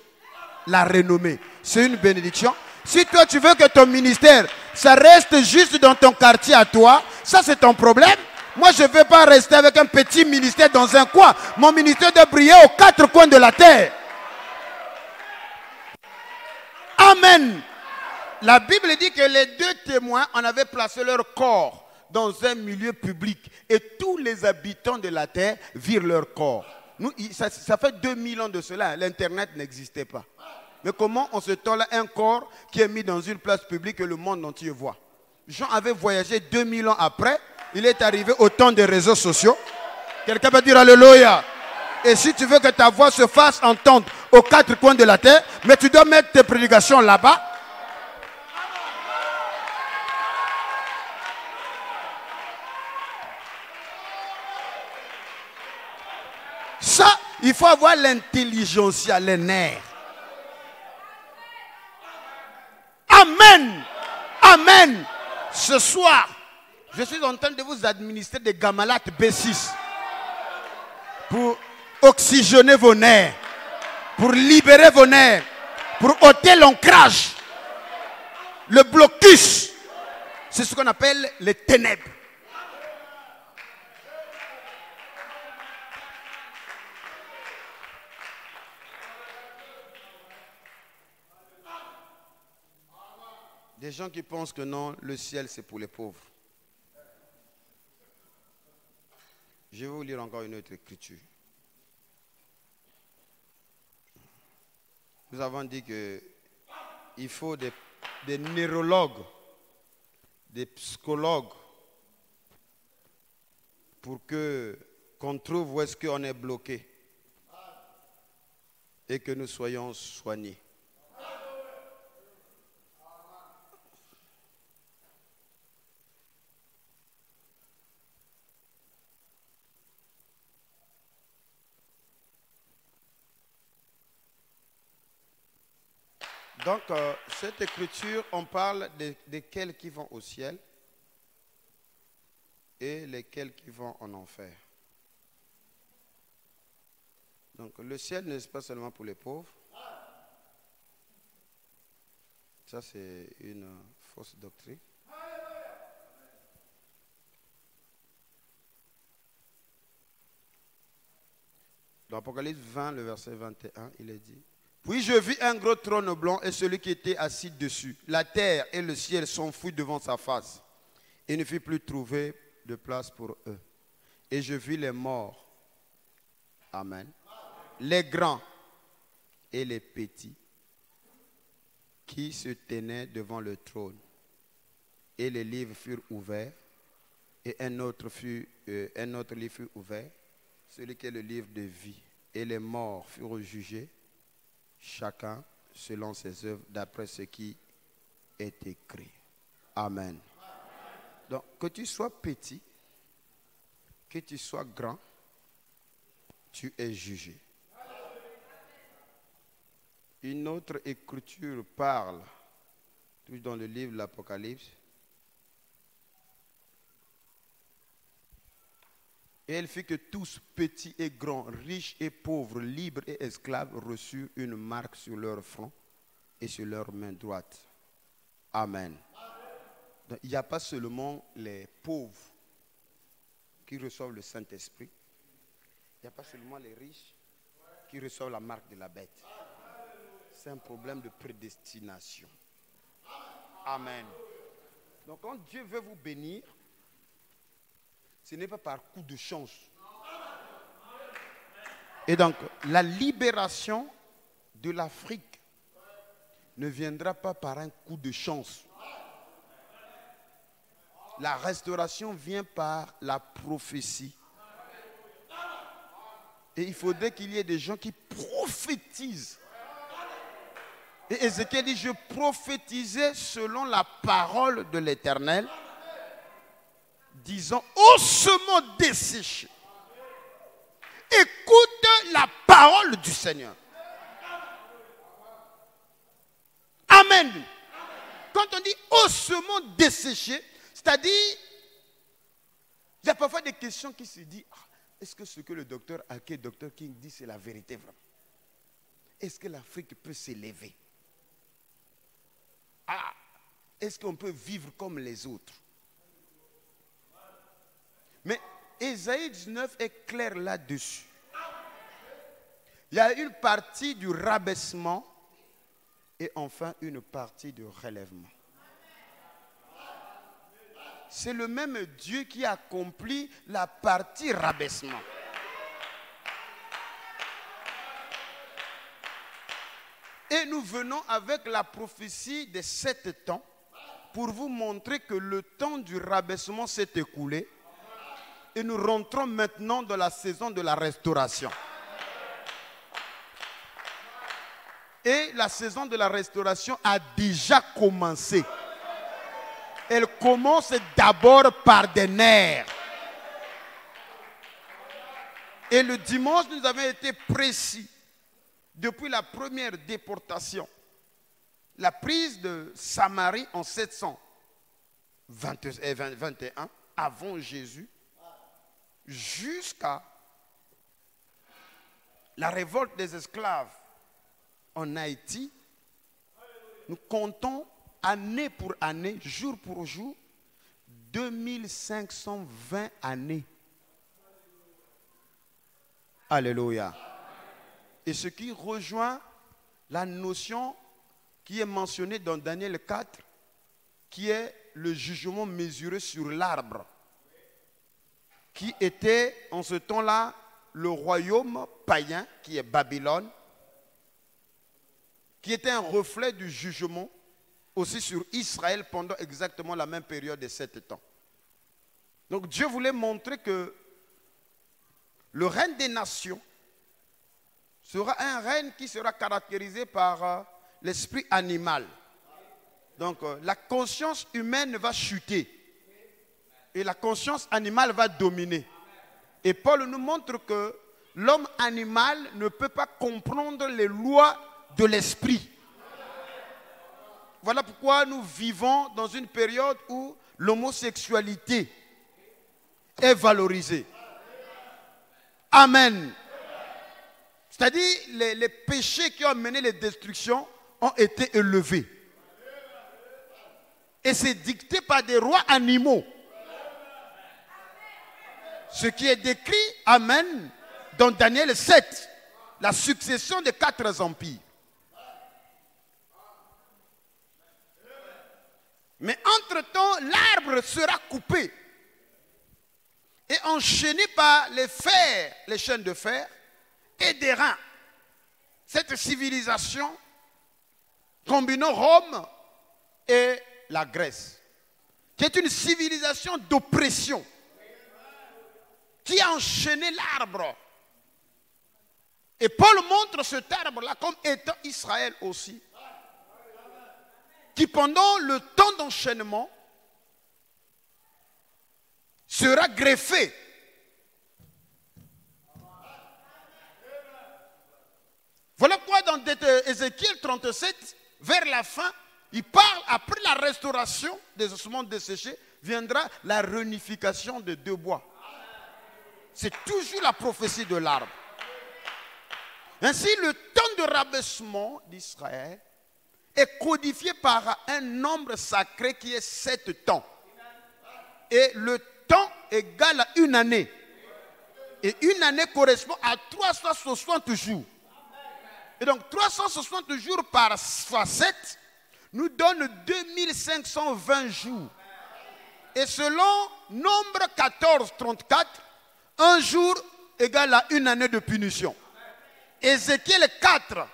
La renommée, c'est une bénédiction. Si toi tu veux que ton ministère, ça reste juste dans ton quartier à toi, ça c'est ton problème. Moi, je ne veux pas rester avec un petit ministère dans un coin. Mon ministère doit briller aux quatre coins de la terre. Amen. La Bible dit que les deux témoins en avaient placé leur corps dans un milieu public et tous les habitants de la terre virent leur corps. Nous, ça, ça fait 2000 ans de cela, l'Internet n'existait pas. Mais comment on se tolère un corps qui est mis dans une place publique que le monde entier voit? Jean avait voyagé 2000 ans après. Il est arrivé au temps des réseaux sociaux. Quelqu'un peut dire Alléluia. Et si tu veux que ta voix se fasse entendre aux quatre coins de la terre, mais tu dois mettre tes prédications là-bas. Ça, il faut avoir l'intelligence, les nerfs. Amen. Amen. Ce soir, je suis en train de vous administrer des gamalates B6 pour oxygéner vos nerfs, pour libérer vos nerfs, pour ôter l'ancrage, le blocus. C'est ce qu'on appelle les ténèbres. Des gens qui pensent que non, le ciel c'est pour les pauvres. Je vais vous lire encore une autre écriture. Nous avons dit que il faut des, des neurologues, des psychologues pour que qu'on trouve où est-ce qu'on est bloqué et que nous soyons soignés. Donc, euh, cette écriture, on parle de, desquels qui vont au ciel et lesquels qui vont en enfer. Donc, le ciel n'est pas seulement pour les pauvres. Ça, c'est une fausse doctrine. Dans Apocalypse 20, le verset 21, il est dit puis je vis un gros trône blanc et celui qui était assis dessus. La terre et le ciel s'enfuient devant sa face. Il ne fit plus trouver de place pour eux. Et je vis les morts. Amen. Les grands et les petits qui se tenaient devant le trône. Et les livres furent ouverts. Et un autre, euh, un autre livre fut ouvert, celui qui est le livre de vie. Et les morts furent jugés chacun selon ses œuvres, d'après ce qui est écrit. Amen. Donc, que tu sois petit, que tu sois grand, tu es jugé. Une autre écriture parle, tout dans le livre de l'Apocalypse, Et elle fit que tous, petits et grands, riches et pauvres, libres et esclaves, reçurent une marque sur leur front et sur leur main droite. Amen. Il n'y a pas seulement les pauvres qui reçoivent le Saint-Esprit. Il n'y a pas seulement les riches qui reçoivent la marque de la bête. C'est un problème de prédestination. Amen. Donc quand Dieu veut vous bénir, ce n'est pas par coup de chance. Et donc, la libération de l'Afrique ne viendra pas par un coup de chance. La restauration vient par la prophétie. Et il faudrait qu'il y ait des gens qui prophétisent. Et Ézéchiel dit, je prophétisais selon la parole de l'Éternel disant, ossements desséché, écoute la parole du Seigneur. Amen. Quand on dit ossements desséché, c'est-à-dire, il y a parfois des questions qui se disent, ah, est-ce que ce que le docteur Ake, docteur King dit, c'est la vérité vraiment? Est-ce que l'Afrique peut s'élever? Ah, est-ce qu'on peut vivre comme les autres? Mais Ésaïe 19 est clair là-dessus. Il y a une partie du rabaissement et enfin une partie du relèvement. C'est le même Dieu qui accomplit la partie rabaissement. Et nous venons avec la prophétie des sept temps pour vous montrer que le temps du rabaissement s'est écoulé et nous rentrons maintenant dans la saison de la restauration. Et la saison de la restauration a déjà commencé. Elle commence d'abord par des nerfs. Et le dimanche, nous avons été précis. Depuis la première déportation, la prise de Samarie en 721 avant Jésus, jusqu'à la révolte des esclaves en Haïti, nous comptons année pour année, jour pour jour, 2520 années. Alléluia. Et ce qui rejoint la notion qui est mentionnée dans Daniel 4, qui est le jugement mesuré sur l'arbre, qui était en ce temps-là le royaume païen, qui est Babylone, qui était un reflet du jugement aussi sur Israël pendant exactement la même période de sept temps. Donc Dieu voulait montrer que le règne des nations sera un règne qui sera caractérisé par euh, l'esprit animal. Donc euh, la conscience humaine va chuter et la conscience animale va dominer. Et Paul nous montre que l'homme animal ne peut pas comprendre les lois de l'esprit. Voilà pourquoi nous vivons dans une période où l'homosexualité est valorisée. Amen. C'est-à-dire les, péchés qui ont mené les destructions ont été élevés. Et c'est dicté par des rois animaux. Ce qui est décrit, Amen, dans Daniel 7, la succession des quatre empires. Mais entre-temps, l'arbre sera coupé et enchaîné par les fers, les chaînes de fer et des reins. Cette civilisation combinant Rome et la Grèce, qui est une civilisation d'oppression, qui a enchaîné l'arbre. Et Paul montre cet arbre-là comme étant Israël aussi qui pendant le temps d'enchaînement sera greffé. Voilà pourquoi dans Ézéchiel 37, vers la fin, il parle, après la restauration des ossements desséchés, viendra la réunification de deux bois. C'est toujours la prophétie de l'arbre. Ainsi, le temps de rabaissement d'Israël est codifié par un nombre sacré qui est sept temps. Et le temps égale à une année. Et une année correspond à 360 jours. Et donc 360 jours par fois 7 nous donne 2520 jours. Et selon nombre 14, 34, un jour égale à une année de punition. Ézéchiel 4,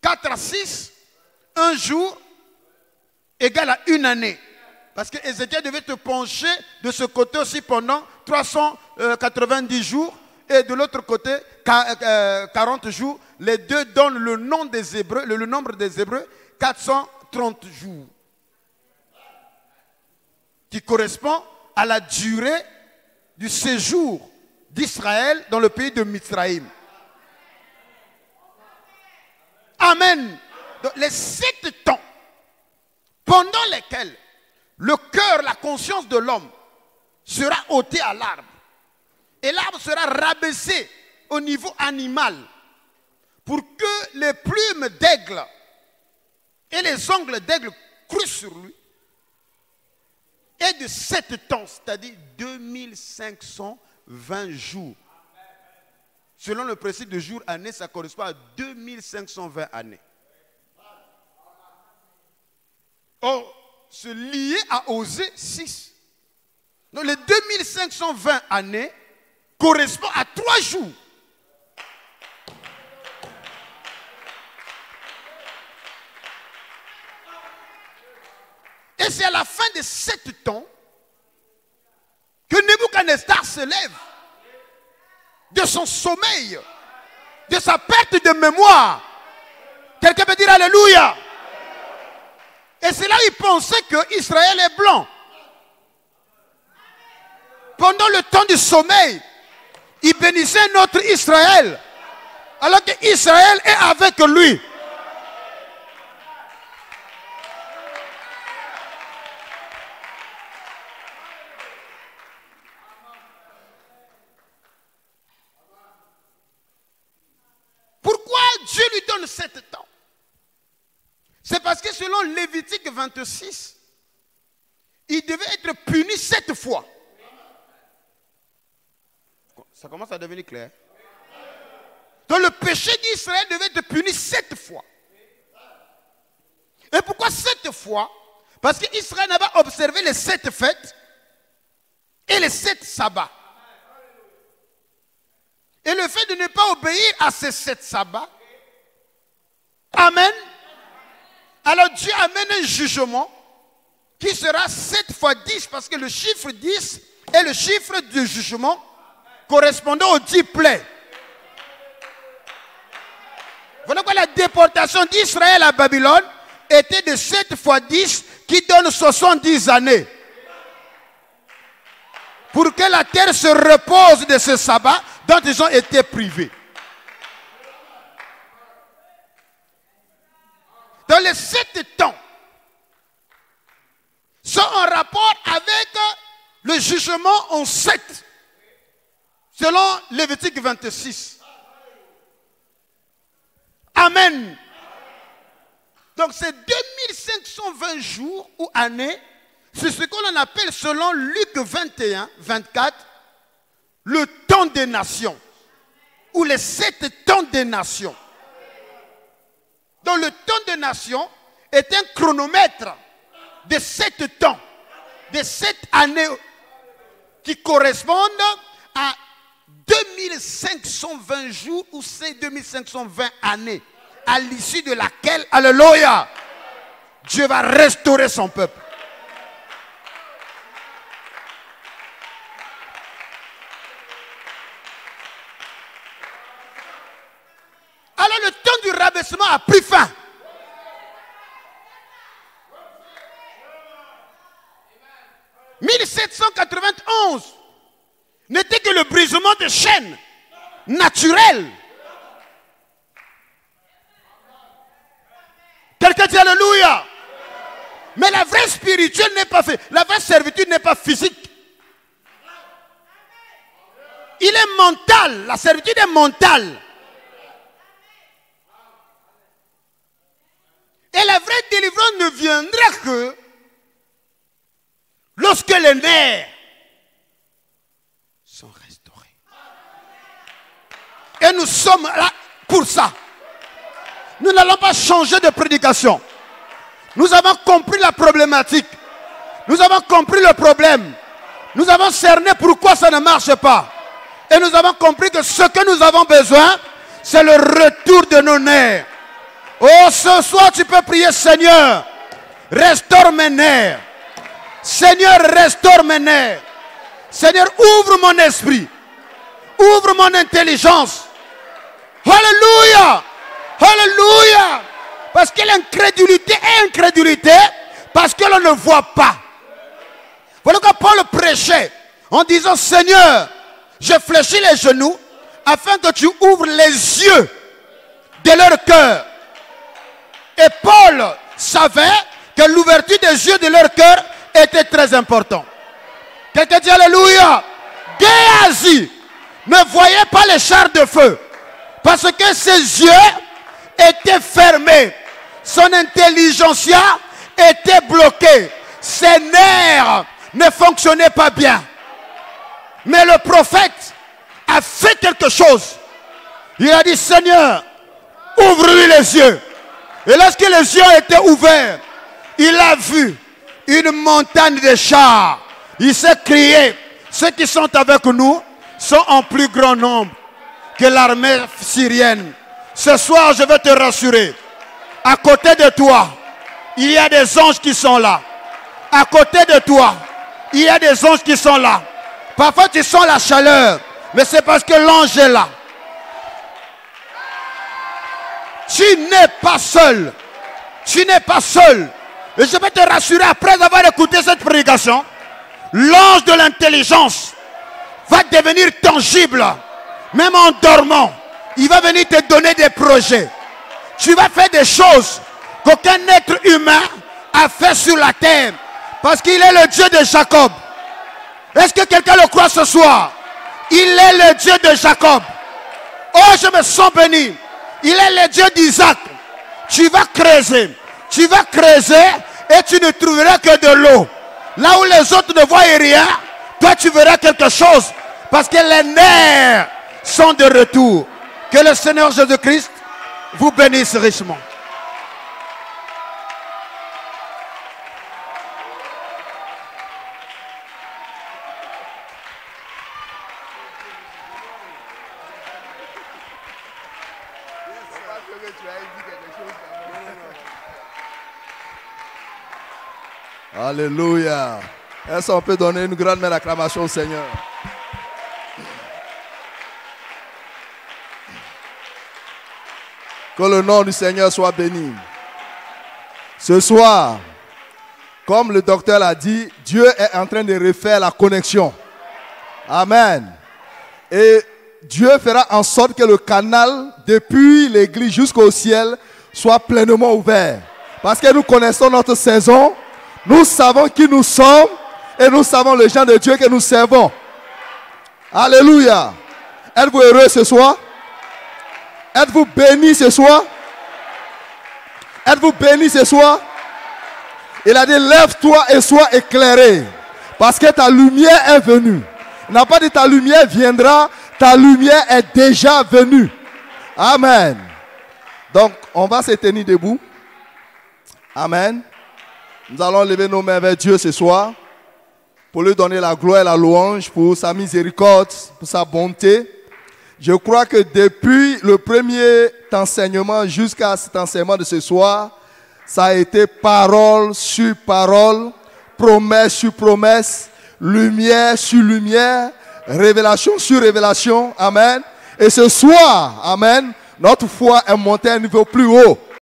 4 à 6, un jour égale à une année. Parce que Ézéchiel devait te pencher de ce côté aussi pendant 390 jours et de l'autre côté 40 euh, jours. Les deux donnent le, nom des Hébreux, le nombre des Hébreux, 430 jours. Qui correspond à la durée du séjour d'Israël dans le pays de Mithraïm. Amen. Les sept temps pendant lesquels le cœur, la conscience de l'homme sera ôté à l'arbre. Et l'arbre sera rabaissé au niveau animal pour que les plumes d'aigle et les ongles d'aigle cruent sur lui. Et de sept temps, c'est-à-dire 2520 jours. Selon le principe de jour-année, ça correspond à 2520 années. Or, se lier à Osée 6. Donc les 2520 années correspondent à trois jours. Et c'est à la fin de sept temps que Nebuchadnezzar se lève de son sommeil, de sa perte de mémoire. Quelqu'un peut dire Alléluia. Et c'est là il pensait que Israël est blanc. Pendant le temps du sommeil, Il bénissait notre Israël. Alors que Israël est avec lui. Pourquoi Dieu lui donne sept temps C'est parce que selon Lévitique 26, il devait être puni sept fois. Ça commence à devenir clair. Donc le péché d'Israël devait être puni sept fois. Et pourquoi sept fois? Parce qu'Israël n'a pas observé les sept fêtes et les sept sabbats. Et le fait de ne pas obéir à ces sept sabbats, Amen. Alors Dieu amène un jugement qui sera 7 fois 10 parce que le chiffre 10 est le chiffre du jugement correspondant aux 10 plaies. Voilà quoi la déportation d'Israël à Babylone était de 7 fois 10 qui donne 70 années. Pour que la terre se repose de ce sabbat dont ils ont été privés. Dans les sept temps, sont en rapport avec le jugement en sept, selon Lévitique 26. Amen. Donc c'est 2520 jours ou années, c'est ce qu'on appelle selon Luc 21, 24, le temps des nations, ou les sept temps des nations. Donc le temps des nations est un chronomètre de sept temps, de sept années qui correspondent à 2520 jours ou c'est 2520 années, à l'issue de laquelle, alléluia, Dieu va restaurer son peuple. A pris fin. « 1791 n'était que le brisement de chaînes naturelles. Quelqu'un dit Alléluia. Mais la vraie spirituelle n'est pas faite. La vraie servitude n'est pas physique. Il est mental. La servitude est mentale. Et la vraie délivrance ne viendra que lorsque les nerfs sont restaurés. Et nous sommes là pour ça. Nous n'allons pas changer de prédication. Nous avons compris la problématique. Nous avons compris le problème. Nous avons cerné pourquoi ça ne marche pas. Et nous avons compris que ce que nous avons besoin, c'est le retour de nos nerfs. Oh, ce soir, tu peux prier, Seigneur, restaure mes nerfs. Seigneur, restaure mes nerfs. Seigneur, ouvre mon esprit. Ouvre mon intelligence. Alléluia. Alléluia. Parce que l'incrédulité est incrédulité parce que l'on ne voit pas. Voilà que Paul prêchait en disant Seigneur, je fléchis les genoux afin que tu ouvres les yeux de leur cœur. Et Paul savait que l'ouverture des yeux de leur cœur était très important. Quelqu'un dit Alléluia. Géasi ne voyait pas les chars de feu parce que ses yeux étaient fermés. Son intelligentsia était bloquée. Ses nerfs ne fonctionnaient pas bien. Mais le prophète a fait quelque chose. Il a dit, Seigneur, ouvre-lui les yeux. Et lorsque les yeux étaient ouverts, il a vu une montagne de chars. Il s'est crié, ceux qui sont avec nous sont en plus grand nombre que l'armée syrienne. Ce soir, je veux te rassurer. À côté de toi, il y a des anges qui sont là. À côté de toi, il y a des anges qui sont là. Parfois, tu sens la chaleur, mais c'est parce que l'ange est là. Tu n'es pas seul. Tu n'es pas seul. Et je vais te rassurer après avoir écouté cette prédication. L'ange de l'intelligence va devenir tangible même en dormant, il va venir te donner des projets. Tu vas faire des choses qu'aucun être humain a fait sur la terre. Parce qu'il est le Dieu de Jacob. Est-ce que quelqu'un le croit ce soir? Il est le Dieu de Jacob. Oh, je me sens béni. Il est le Dieu d'Isaac. Tu vas creuser. Tu vas creuser et tu ne trouveras que de l'eau. Là où les autres ne voient rien, toi tu verras quelque chose. Parce que les nerfs sont de retour. Que le Seigneur Jésus-Christ vous bénisse richement. Alléluia. Est-ce qu'on peut donner une grande main d'acclamation au Seigneur? Que le nom du Seigneur soit béni. Ce soir, comme le docteur l'a dit, Dieu est en train de refaire la connexion. Amen. Et Dieu fera en sorte que le canal depuis l'église jusqu'au ciel soit pleinement ouvert. Parce que nous connaissons notre saison, nous savons qui nous sommes et nous savons le genre de Dieu que nous servons. Alléluia. Êtes-vous heureux ce soir? Êtes-vous béni ce soir? Êtes-vous béni ce soir? Il a dit, lève-toi et sois éclairé. Parce que ta lumière est venue. Il n'a pas dit ta lumière viendra, ta lumière est déjà venue. Amen. Donc, on va se tenir debout. Amen. Nous allons lever nos mains vers Dieu ce soir pour lui donner la gloire et la louange pour sa miséricorde, pour sa bonté. Je crois que depuis le premier enseignement jusqu'à cet enseignement de ce soir, ça a été parole sur parole, promesse sur promesse, lumière sur lumière, révélation sur révélation. Amen. Et ce soir, Amen, notre foi est montée à un niveau plus haut.